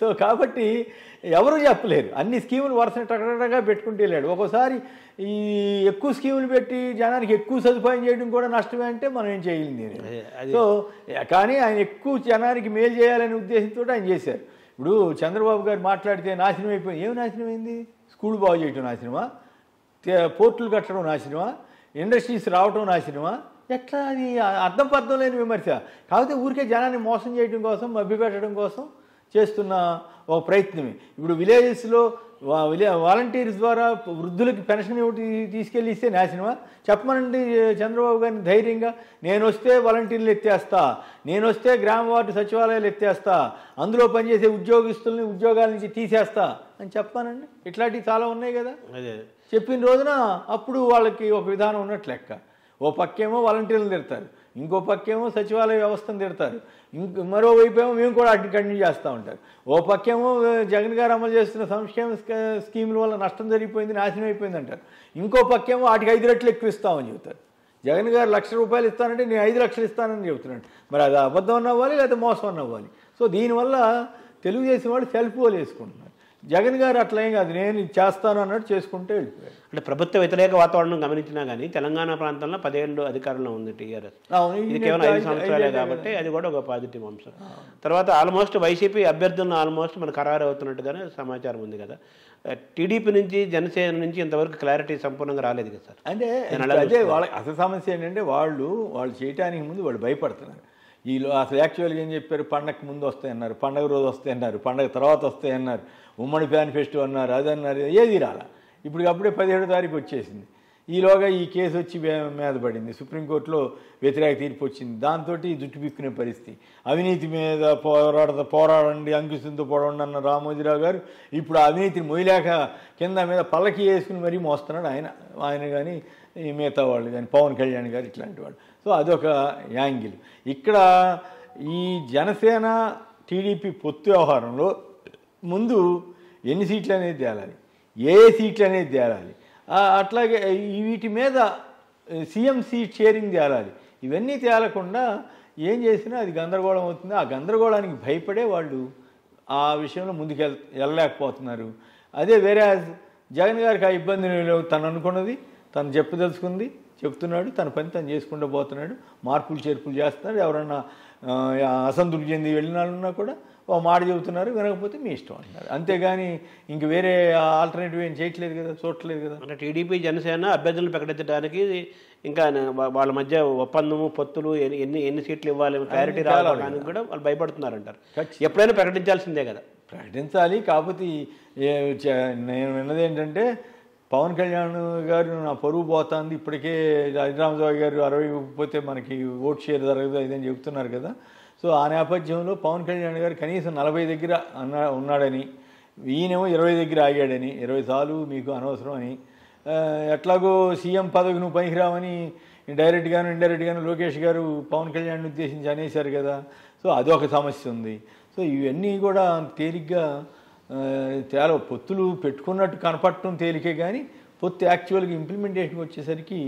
Speaker 2: సో కాబట్టి ఎవరు చెప్పలేరు. అన్ని స్కీములు వరుసన టకటగా పెట్టుకుంటూ వెళ్ళాడు. ఒక్కోసారి ఈ ఎక్కువ స్కీములు పెట్టి జనానికి ఎక్కువ సదుపాయం చేయడం కూడా నష్టమే అంటే మనం ఏం చేయలేదు సో కానీ ఆయన ఎక్కువ జనానికి మేలు చేయాలనే ఉద్దేశంతో ఆయన చేశారు. ఇప్పుడు చంద్రబాబు గారు మాట్లాడితే నాశనం అయిపోయింది. ఏం నాశనం అయింది? స్కూల్ బాగు చేయటం నాశనమా? పోర్టులు కట్టడం నాశనమా? ఇండస్ట్రీస్ రావటం నాశనమా? ఎట్లా అది అర్థం పర్థం లేని విమర్శ. కాకపోతే ఊరికే జనాన్ని మోసం చేయడం కోసం మభ్యపెట్టడం కోసం చేస్తున్న ఒక ప్రయత్నమే. ఇప్పుడు విలేజెస్లో విలే వాలంటీర్స్ ద్వారా వృద్ధులకి పెన్షన్ ఇవ్వటి తీసుకెళ్ళి ఇస్తే నాశనమా చెప్పమనండి చంద్రబాబు గారిని ధైర్యంగా. నేను వస్తే వాలంటీర్లు ఎత్తేస్తా. నేను వస్తే గ్రామ వార్డు సచివాలయాలు ఎత్తేస్తా. అందులో పనిచేసే ఉద్యోగస్తుల్ని ఉద్యోగాల నుంచి తీసేస్తా అని చెప్పానండి ఇట్లాంటివి చాలా ఉన్నాయి కదా.
Speaker 1: అదే.
Speaker 2: చెప్పిన రోజున అప్పుడు వాళ్ళకి ఒక విధానం ఉన్నట్లు లెక్క. ఓ పక్కేమో వాలంటీర్లు తిడతారు ఇంకో పక్కేమో సచివాలయ వ్యవస్థను తిడతారు ఇంక మరోవైపు ఏమో మేము కూడా అటు కంటిన్యూ చేస్తూ ఉంటారు. ఓ పక్కేమో జగన్ గారు అమలు చేస్తున్న సంక్షేమ స్కీముల వల్ల నష్టం జరిగిపోయింది నాశనం అయిపోయింది అంటారు. ఇంకో పక్కేమో వాటికి ఐదు రెట్లు ఎక్కువ ఇస్తామని చెబుతారు. జగన్ గారు లక్ష రూపాయలు ఇస్తానంటే నేను ఐదు లక్షలు ఇస్తానని చెబుతున్నాడు. మరి అది అబద్ధం అవ్వాలి లేకపోతే మోసం అన్న అవ్వాలి సో దీనివల్ల తెలుగుదేశం వాళ్ళు సెల్ఫ్ పోల్ వేసుకుంటున్నారు. జగన్ గారు అట్లా ఏం కాదు నేను చేస్తాను అన్నట్టు చేసుకుంటే వెళ్ళిపోయాడు.
Speaker 1: అంటే ప్రభుత్వ వ్యతిరేక వాతావరణం గమనించినా కానీ తెలంగాణ ప్రాంతంలో పదేళ్ళు అధికారంలో ఉంది టీఆర్ఎస్
Speaker 2: అవును,
Speaker 1: ఇది కేవలం ఐదు సంవత్సరాలే కాబట్టి అది కూడా ఒక పాజిటివ్ అంశం. తర్వాత ఆల్మోస్ట్ వైసీపీ అభ్యర్థులను ఆల్మోస్ట్ మన ఖరారు అవుతున్నట్టుగానే సమాచారం ఉంది కదా. టీడీపీ నుంచి జనసేన నుంచి ఇంతవరకు క్లారిటీ సంపూర్ణంగా రాలేదు కదా సార్.
Speaker 2: అంటే అదే వాళ్ళ అసలు సమస్య ఏంటంటే వాళ్ళు వాళ్ళు చేయటానికి ముందు వాళ్ళు భయపడుతున్నారు. వీళ్ళు అసలు యాక్చువల్గా ఏం చెప్పారు? పండగకి ముందు వస్తాయన్నారు పండగ రోజు వస్తాయన్నారు పండగ తర్వాత వస్తాయన్నారు. ఉమ్మడి మేనిఫెస్టో అన్నారు అది అన్నారు ఏది రాలా? ఇప్పుడు అప్పుడే పదిహేడో తారీఖు వచ్చేసింది. ఈలోగా ఈ కేసు వచ్చి మీద పడింది. సుప్రీంకోర్టులో వ్యతిరేక తీర్పు వచ్చింది. దాంతో జుట్టు పిక్కునే పరిస్థితి. అవినీతి మీద పోరాడ పోరాడండి అంకుశంతో పోరాడండి అన్న రామోజీరావు గారు ఇప్పుడు అవినీతిని మొయ్యలేక కింద మీద పల్లకి వేసుకుని మరీ మోస్తున్నాడు ఆయన. ఆయన కానీ ఈ మిగతా వాళ్ళు కానీ పవన్ కళ్యాణ్ గారు ఇట్లాంటి వాళ్ళు. సో అదొక యాంగిల్. ఇక్కడ ఈ జనసేన టీడీపీ పొత్తు వ్యవహారంలో ముందు ఎన్ని సీట్లు అనేది తేలాలి? ఏ సీట్లు అనేది తేలాలి అట్లాగే వీటి మీద సీఎం సీట్ షేరింగ్ తేలాలి. ఇవన్నీ తేలకుండా ఏం చేసినా అది గందరగోళం అవుతుంది. ఆ గందరగోళానికి భయపడే వాళ్ళు ఆ విషయంలో ముందుకు వెళ్ళలేకపోతున్నారు. అదే వేరే జగన్ గారికి ఆ ఇబ్బంది లేవు తను అనుకున్నది తను చెప్పదలుచుకుంది చెప్తున్నాడు తన పని తను చేసుకుంటూ పోతున్నాడు. మార్పులు చేర్పులు చేస్తున్నాడు ఎవరన్నా అసంతృప్తి చెంది వెళ్ళిన వాళ్ళున్నా కూడా ఓ మాట చెబుతున్నారు వినకపోతే మీ ఇష్టం అంటున్నారు. అంతేగాని ఇంక వేరే ఆల్టర్నేటివ్ ఏం చేయట్లేదు కదా చూడట్లేదు కదా.
Speaker 1: అంటే టీడీపీ జనసేన అభ్యర్థులను ప్రకటించడానికి ఇంకా వాళ్ళ మధ్య ఒప్పందము పొత్తులు ఎన్ని ఎన్ని సీట్లు ఇవ్వాలి క్లారిటీ రావడానికి కూడా వాళ్ళు భయపడుతున్నారంటారు.
Speaker 2: ఖచ్చితంగా.
Speaker 1: ఎప్పుడైనా ప్రకటించాల్సిందే కదా.
Speaker 2: ప్రకటించాలి కాకపోతే నేను విన్నది ఏంటంటే పవన్ కళ్యాణ్ గారు నా పరువు పోతుంది ఇప్పటికే రాజరామరావు గారు అరవై పోతే మనకి ఓట్ షేర్ జరగదు ఇదని చెప్తున్నారు కదా. సో ఆ నేపథ్యంలో పవన్ కళ్యాణ్ గారు కనీసం నలభై దగ్గర అన్నా ఉన్నాడని ఈయనేమో ఇరవై దగ్గర ఆగాడని ఇరవై సార్లు మీకు అనవసరం అని ఎట్లాగో సీఎం పదవికి నువ్వు పనికిరావని డైరెక్ట్గాను ఇండైరెక్ట్గాను లోకేష్ గారు పవన్ కళ్యాణ్ ఉద్దేశించి అనేశారు కదా. సో అదొక సమస్య ఉంది. సో ఇవన్నీ కూడా తేలిగ్గా ఆ, చాలా పొత్తులు పెట్టుకున్నట్టు కనపడటం తేలికే కానీ పొత్తు యాక్చువల్గా ఇంప్లిమెంటేషన్కి వచ్చేసరికి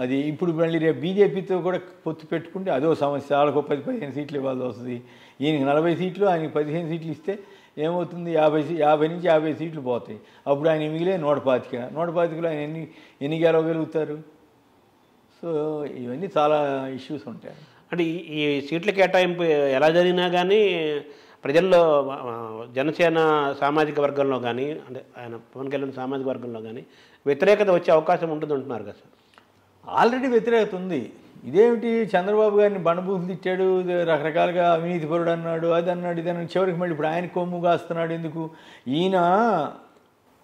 Speaker 2: అది ఇప్పుడు మళ్ళీ రేపు బీజేపీతో కూడా పొత్తు పెట్టుకుంటే అదో సమస్య. వాళ్ళకు పది పదిహేను సీట్లు ఇవ్వాల్సి వస్తుంది. ఈయనకి నలభై సీట్లు ఆయనకి పదిహేను సీట్లు ఇస్తే ఏమవుతుంది? యాభై యాభై నుంచి యాభై సీట్లు పోతాయి. అప్పుడు ఆయన మిగిలే నూట పాతిక నూట పాతికలో ఆయన ఎన్ని ఎన్ని గెలవగలుగుతారు? సో ఇవన్నీ చాలా ఇష్యూస్ ఉంటాయి.
Speaker 1: అంటే ఈ- సీట్ల కేటాయింపు ఎలా జరిగినా కానీ ప్రజల్లో జనసేన సామాజిక వర్గంలో కానీ అంటే ఆయన పవన్ కళ్యాణ్ సామాజిక వర్గంలో కానీ వ్యతిరేకత వచ్చే అవకాశం ఉంటుంది అంటున్నారు కదా సార్.
Speaker 2: ఆల్రెడీ వ్యతిరేకత ఉంది. ఇదేమిటి చంద్రబాబు గారిని బండబూతులు తిట్టాడు రకరకాలుగా అవినీతి పరుడు అన్నాడు అది అన్నాడు ఇది అన్నాడు చివరికి మళ్ళీ ఇప్పుడు ఆయన కొమ్ము కాస్తున్నాడు ఎందుకు? ఈయన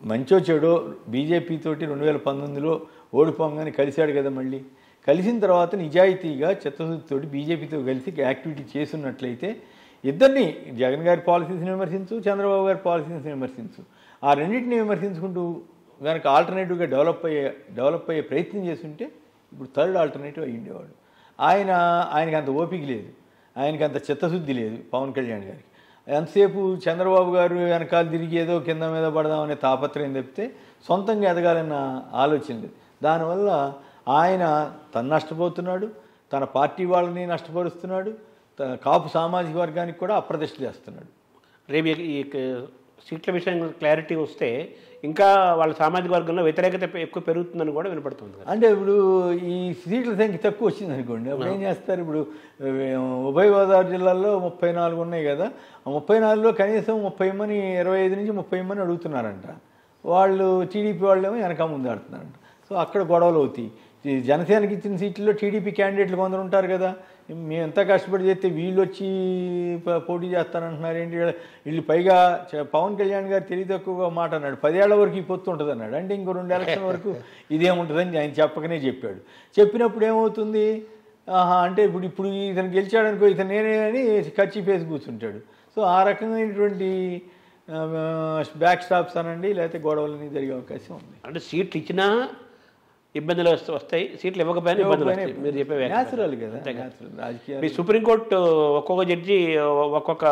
Speaker 2: మంచో చెడో బీజేపీతోటి రెండు వేల పంతొమ్మిదిలో ఓడిపోగానే కలిశాడు కదా మళ్ళీ. కలిసిన తర్వాత నిజాయితీగా చిత్తశుద్ధితోటి బీజేపీతో కలిసి యాక్టివిటీ చేస్తున్నట్లయితే ఇద్దరిని జగన్ గారి పాలసీస్ని విమర్శించు చంద్రబాబు గారి పాలసీస్ని విమర్శించు. ఆ రెండింటిని విమర్శించుకుంటూ కనుక ఆల్టర్నేటివ్గా డెవలప్ అయ్యే డెవలప్ అయ్యే ప్రయత్నం చేస్తుంటే ఇప్పుడు థర్డ్ ఆల్టర్నేటివ్ అయ్యి ఉండేవాడు. ఆయన ఆయనకి అంత ఓపిక లేదు. ఆయనకి అంత చిత్తశుద్ధి లేదు పవన్ కళ్యాణ్ గారికి. ఎంతసేపు చంద్రబాబు గారు వెనకాల తిరిగి ఏదో కింద మీద పడదామనే తాపత్రయం తప్పితే సొంతంగా ఎదగాలన్న ఆలోచన లేదు. దానివల్ల ఆయన తను నష్టపోతున్నాడు తన పార్టీ వాళ్ళని నష్టపరుస్తున్నాడు తన కాపు సామాజిక వర్గానికి కూడా అప్రతిష్ట చేస్తున్నాడు.
Speaker 1: రేపు ఈ- సీట్ల విషయం క్లారిటీ వస్తే ఇంకా వాళ్ళ సామాజిక వర్గంలో వ్యతిరేకత ఎక్కువ పెరుగుతుందని కూడా వినపడుతుంది కదా.
Speaker 2: అంటే ఇప్పుడు ఈ సీట్ల సంఖ్య తక్కువ వచ్చింది అనుకోండి. అప్పుడు ఏం చేస్తారు? ఇప్పుడు ఉభయ గోదావరి జిల్లాల్లో ముప్పై నాలుగు ఉన్నాయి కదా. ఆ ముప్పై నాలుగులో కనీసం ముప్పై మంది ఇరవై ఐదు నుంచి ముప్పై మంది అడుగుతున్నారంట. వాళ్ళు టీడీపీ వాళ్ళేమో వెనక ముందు ఆడుతున్నారంట. సో అక్కడ గొడవలు అవుతాయి. జనసేనకి ఇచ్చిన సీట్లలో టీడీపీ క్యాండిడేట్లు కొందరు ఉంటారు కదా. మేము ఎంత కష్టపడి చేస్తే వీళ్ళు వచ్చి పోటీ చేస్తానంటున్నారు ఏంటి? వీళ్ళు పైగా చ- పవన్ కళ్యాణ్ గారు తెలివి తక్కువగా మాట అన్నాడు. పదేళ్ళ వరకు ఈ పొత్తు ఉంటుంది అన్నాడు అంటే ఇంకో రెండు ఎలక్షన్ వరకు ఇదేముంటుందని ఆయన చెప్పకనే చెప్పాడు. చెప్పినప్పుడు ఏమవుతుంది? ఆహా అంటే ఇప్పుడు ఇప్పుడు ఇతను గెలిచాడనుకో ఇతను నేనే అని ఖర్చు పేసి కూర్చుంటాడు. సో ఆ రకమైనటువంటి బ్యాక్ స్టాప్స్ అనండి లేకపోతే గొడవలని జరిగే అవకాశం ఉంది.
Speaker 1: అంటే సీట్లు ఇచ్చినా ఇబ్బందులు వస్తు- వస్తాయి సీట్లు ఇవ్వకపోయినా ఇబ్బందులు వస్తాయి. మీరు చెప్పే మీ సుప్రీంకోర్టు ఒక్కొక్క జడ్జి ఒక్కొక్క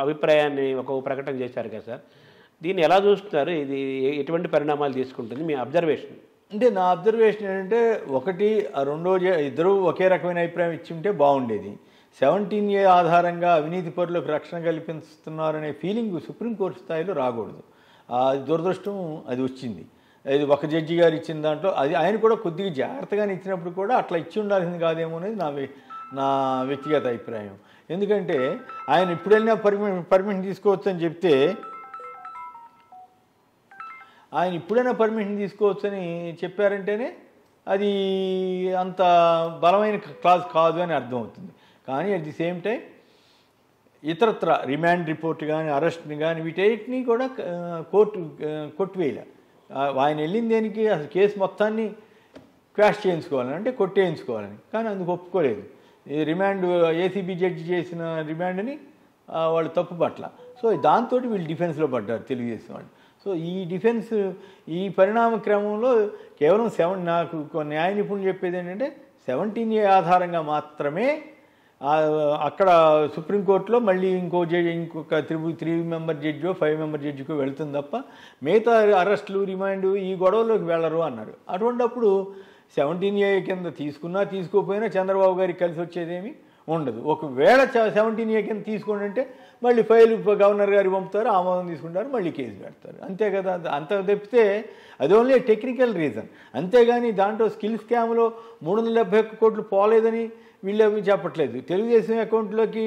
Speaker 1: అభిప్రాయాన్ని ఒక్కొక్క ప్రకటన చేశారు కదా సార్. దీన్ని ఎలా చూస్తున్నారు? ఇది ఎటువంటి పరిణామాలు తీసుకుంటుంది మీ అబ్జర్వేషన్?
Speaker 2: అంటే నా అబ్జర్వేషన్ ఏంటంటే ఒకటి రెండో ఇద్దరు ఒకే రకమైన అభిప్రాయం ఇచ్చి ఉంటే బాగుండేది. సెవెంటీన్ ఏ ఆధారంగా అవినీతి పరులకు రక్షణ కల్పిస్తున్నారనే ఫీలింగ్ సుప్రీంకోర్టు స్థాయిలో రాకూడదు. ఆ దురదృష్టం అది వచ్చింది. అది ఒక జడ్జి గారు ఇచ్చిన దాంట్లో అది ఆయన కూడా కొద్దిగా జాగ్రత్తగానే ఇచ్చినప్పుడు కూడా అట్లా ఇచ్చి ఉండాల్సింది కాదేమో అనేది నా నా వ్యక్తిగత అభిప్రాయం. ఎందుకంటే ఆయన ఎప్పుడైనా పర్మి పర్మిషన్ తీసుకోవచ్చు అని చెప్తే ఆయన ఇప్పుడైనా పర్మిషన్ తీసుకోవచ్చని చెప్పారంటేనే అది అంత బలమైన క్లాస్ కాదు అని అర్థమవుతుంది. కానీ అట్ ది సేమ్ టైం ఇతరత్ర రిమాండ్ రిపోర్ట్ కానీ అరెస్ట్ని కానీ వీటన్నిటిని కూడా కోర్టు ఆ, ఆయన వెళ్ళింది దేనికి? అసలు కేసు మొత్తాన్ని క్వాష్ చేయించుకోవాలని అంటే కొట్టేయించుకోవాలని. కానీ అందుకు ఒప్పుకోలేదు. ఈ రిమాండ్ ఏసీబీ జడ్జి చేసిన రిమాండ్ని వాళ్ళు తప్పు పట్ల. సో దాంతో వీళ్ళు డిఫెన్స్లో పడ్డారు తెలుగుదేశం వాళ్ళు. సో ఈ డిఫెన్స్ ఈ పరిణామ క్రమంలో కేవలం సెవెన్ నాకు న్యాయ నిపుణులు చెప్పేది ఏంటంటే సెవెంటీన్ ఏ ఆధారంగా మాత్రమే అక్కడ సుప్రీంకోర్టులో మళ్ళీ ఇంకో జడ్జి ఇంకొక త్రీ త్రీ మెంబర్ జడ్జో ఫైవ్ మెంబర్ జడ్జికో వెళ్తుంది తప్ప మిగతా అరెస్టులు రిమాండ్ ఈ గొడవలోకి వెళ్ళరు అన్నారు. అటువంటప్పుడు సెవెంటీన్ ఏ కింద తీసుకున్నా తీసుకోకపోయినా చంద్రబాబు గారికి కలిసి వచ్చేదేమి ఉండదు. ఒకవేళ సెవెంటీన్ ఏ కింద తీసుకోండి అంటే మళ్ళీ ఫైల్ గవర్నర్ గారికి పంపుతారు ఆమోదం తీసుకుంటారు మళ్ళీ కేసు పెడతారు. అంతే కదా అంత తప్పితే అది ఓన్లీ టెక్నికల్ రీజన్. అంతేగాని దాంట్లో స్కిల్ స్కామ్లో మూడు వందల డెబ్బై ఒక్క కోట్లు పోలేదని వీళ్ళు చెప్పట్లేదు తెలుగుదేశం అకౌంట్లోకి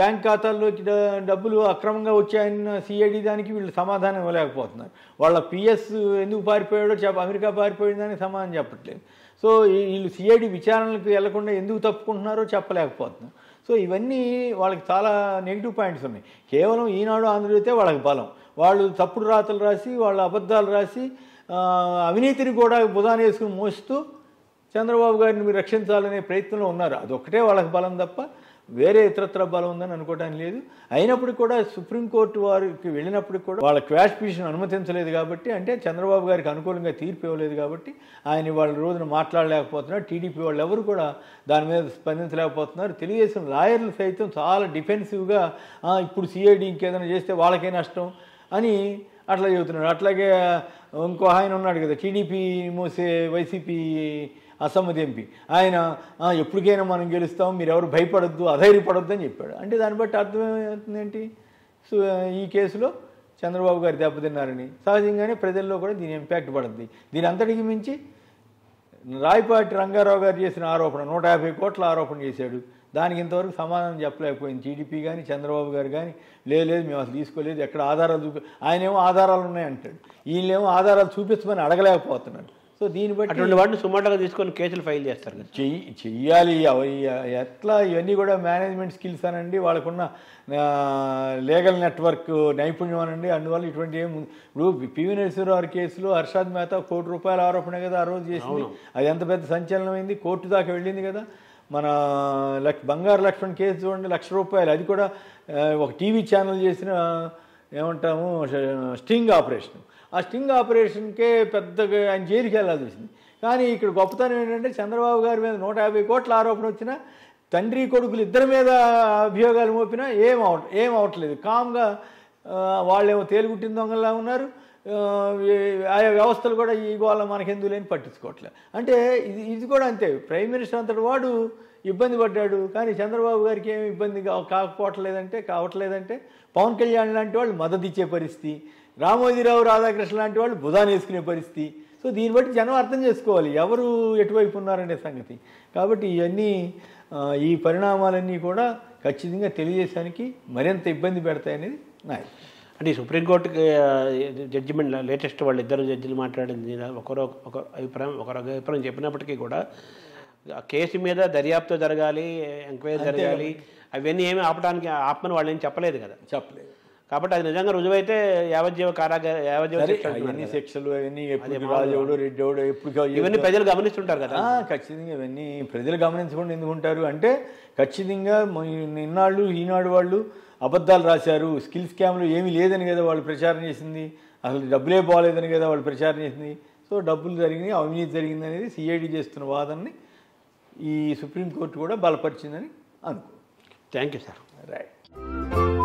Speaker 2: బ్యాంక్ ఖాతాల్లోకి డబ్బులు అక్రమంగా వచ్చాయన్న సిఐడి దానికి వీళ్ళు సమాధానం ఇవ్వలేకపోతున్నారు. వాళ్ళ పిఎస్ ఎందుకు పారిపోయాడో చెప్ప అమెరికా పారిపోయిందని సమాధానం చెప్పట్లేదు. సో వీళ్ళు సిఐడి విచారణలకు వెళ్ళకుండా ఎందుకు తప్పుకుంటున్నారో చెప్పలేకపోతున్నారు. సో ఇవన్నీ వాళ్ళకి చాలా నెగిటివ్ పాయింట్స్ ఉన్నాయి. కేవలం ఈనాడు ఆంధ్రజ్యోతే వాళ్ళకి బలం. వాళ్ళు తప్పుడు రాతలు రాసి వాళ్ళ అబద్ధాలు రాసి అవినీతిని కూడా బుధాన వేసుకుని మోస్తూ చంద్రబాబు గారిని మీరు రక్షించాలనే ప్రయత్నంలో ఉన్నారు. అదొక్కటే వాళ్ళకి బలం తప్ప వేరే ఇతరత్ర బలం ఉందని అనుకోవడానికి లేదు. అయినప్పటికీ కూడా సుప్రీంకోర్టు వారికి వెళ్ళినప్పటికి కూడా వాళ్ళ క్వాష్ పిటిషన్ అనుమతించలేదు కాబట్టి అంటే చంద్రబాబు గారికి అనుకూలంగా తీర్పు ఇవ్వలేదు కాబట్టి ఆయన వాళ్ళ రోజున మాట్లాడలేకపోతున్నారు. టీడీపీ వాళ్ళు ఎవరు కూడా దాని మీద స్పందించలేకపోతున్నారు. తెలుగుదేశం లాయర్లు సైతం చాలా డిఫెన్సివ్గా ఇప్పుడు సిఐడి ఇంకేదైనా చేస్తే వాళ్ళకే నష్టం అని అట్లా చెబుతున్నాడు అట్లాగే ఇంకో ఆయన ఉన్నాడు కదా టీడీపీ మోసే వైసీపీ అసమ్మతి ఎంపీ. ఆయన ఎప్పటికైనా మనం గెలుస్తాం మీరు ఎవరు భయపడొద్దు అధైర్యపడద్దు అని చెప్పాడు. అంటే దాన్ని బట్టి అర్థమవుతుంది ఏంటి? సో ఈ కేసులో చంద్రబాబు గారు దెబ్బతిన్నారని. సహజంగానే ప్రజల్లో కూడా దీని ఇంపాక్ట్ పడుద్ది. దీని అంతటికి మించి రాయపాటి రంగారావు గారు చేసిన ఆరోపణ నూట యాభై కోట్ల ఆరోపణ చేశాడు. దానికి ఇంతవరకు సమాధానం చెప్పలేకపోయింది. టీడీపీ కానీ చంద్రబాబు గారు కానీ లేదు లేదు మేము అసలు తీసుకోలేదు ఎక్కడ ఆధారాలు చూపి ఆయనేమో ఆధారాలు ఉన్నాయంటాడు. వీళ్ళేమో ఆధారాలు చూపించమని అడగలేకపోతున్నాడు. సో దీన్ని బట్టి
Speaker 1: అటువంటి వాటిని సుమారుగా తీసుకొని కేసులు ఫైల్ చేస్తారు కదా.
Speaker 2: చెయ్యి చెయ్యాలి అవి ఎట్లా ఇవన్నీ కూడా మేనేజ్మెంట్ స్కిల్స్ అనండి వాళ్ళకున్న లీగల్ నెట్వర్క్ నైపుణ్యం అనండి అందువల్ల ఇటువంటి ఏం ఇప్పుడు పివి నరసింహరావు కేసులో హర్షాద్ మెహతా కోటి రూపాయల ఆరోపణ కదా ఆ రోజు చేసింది. అది ఎంత పెద్ద సంచలనమైంది? కోర్టు దాకా వెళ్ళింది కదా. మన లక్ష బంగారు లక్ష్మణ్ కేసు చూడండి లక్ష రూపాయలు. అది కూడా ఒక టీవీ ఛానల్ చేసిన ఏమంటాము స్టింగ్ ఆపరేషన్. ఆ స్టింగ్ ఆపరేషన్కే పెద్దగా ఆయన జైలుకి వెళ్ళాల్సి వచ్చింది. కానీ ఇక్కడ గొప్పతనం ఏంటంటే చంద్రబాబు గారి మీద నూట యాభై కోట్ల ఆరోపణ వచ్చినా తండ్రి కొడుకులు ఇద్దరి మీద అభియోగాలు మోపినా ఏం అవ ఏం అవట్లేదు. కామ్గా వాళ్ళేమో తేలిగుట్టిన దొంగలా ఉన్నారు. ఆయా వ్యవస్థలు కూడా ఈ గోళ మనకెందుకు లేని పట్టించుకోవట్లేదు అంటే ఇది ఇది కూడా అంతే. ప్రైమ్ మినిస్టర్ అంతటి వాడు ఇబ్బంది పడ్డాడు. కానీ చంద్రబాబు గారికి ఏమి ఇబ్బంది కాకపోవట్లేదంటే కావట్లేదంటే పవన్ కళ్యాణ్ లాంటి వాళ్ళు మద్దతు ఇచ్చే పరిస్థితి. రామోజీరావు రాధాకృష్ణ లాంటి వాళ్ళు బుధాన్ని వేసుకునే పరిస్థితి. సో దీన్ని బట్టి జనం అర్థం చేసుకోవాలి. ఎవరు ఎటువైపు ఉన్నారనే సంగతి. కాబట్టి ఇవన్నీ ఈ పరిణామాలన్నీ కూడా ఖచ్చితంగా తెలియజేసానికి మరింత ఇబ్బంది పెడతాయనేది నా.
Speaker 1: అంటే ఈ సుప్రీంకోర్టుకి జడ్జిమెంట్ లేటెస్ట్ వాళ్ళు ఇద్దరు జడ్జిలు మాట్లాడింది ఒకరు ఒక అభిప్రాయం ఒకరు అభిప్రాయం చెప్పినప్పటికీ కూడా కేసు మీద దర్యాప్తు జరగాలి ఎంక్వైరీ జరగాలి అవన్నీ ఏమి ఆపడానికి ఆపమని వాళ్ళు ఏం చెప్పలేదు కదా.
Speaker 2: చెప్పలేదు.
Speaker 1: కాబట్టి అది నిజంగా రుజువైతే యావజ్జీవ కారాగార యావజ్జీవ
Speaker 2: అవన్నీ. శిక్షలు అవన్నీ రెడ్డోడు ఎప్పుడు
Speaker 1: ఇవన్నీ ప్రజలు గమనిస్తుంటారు కదా.
Speaker 2: ఖచ్చితంగా ఇవన్నీ ప్రజలు గమనించకుండా ఎందుకు ఉంటారు అంటే ఖచ్చితంగా ఇన్నాళ్ళు ఈనాడు వాళ్ళు అబద్ధాలు రాశారు స్కిల్ స్కామ్లు ఏమీ లేదని కదా వాళ్ళు ప్రచారం చేసింది అసలు డబ్బులే పోలేదని కదా వాళ్ళు ప్రచారం చేసింది. సో డబ్బులు జరిగినాయి అవినీతి జరిగింది అనేది సిఐడి చేస్తున్న వాదనని ఈ సుప్రీంకోర్టు కూడా బలపరిచిందని అనుకో
Speaker 1: థ్యాంక్ యూ సార్
Speaker 2: రైట్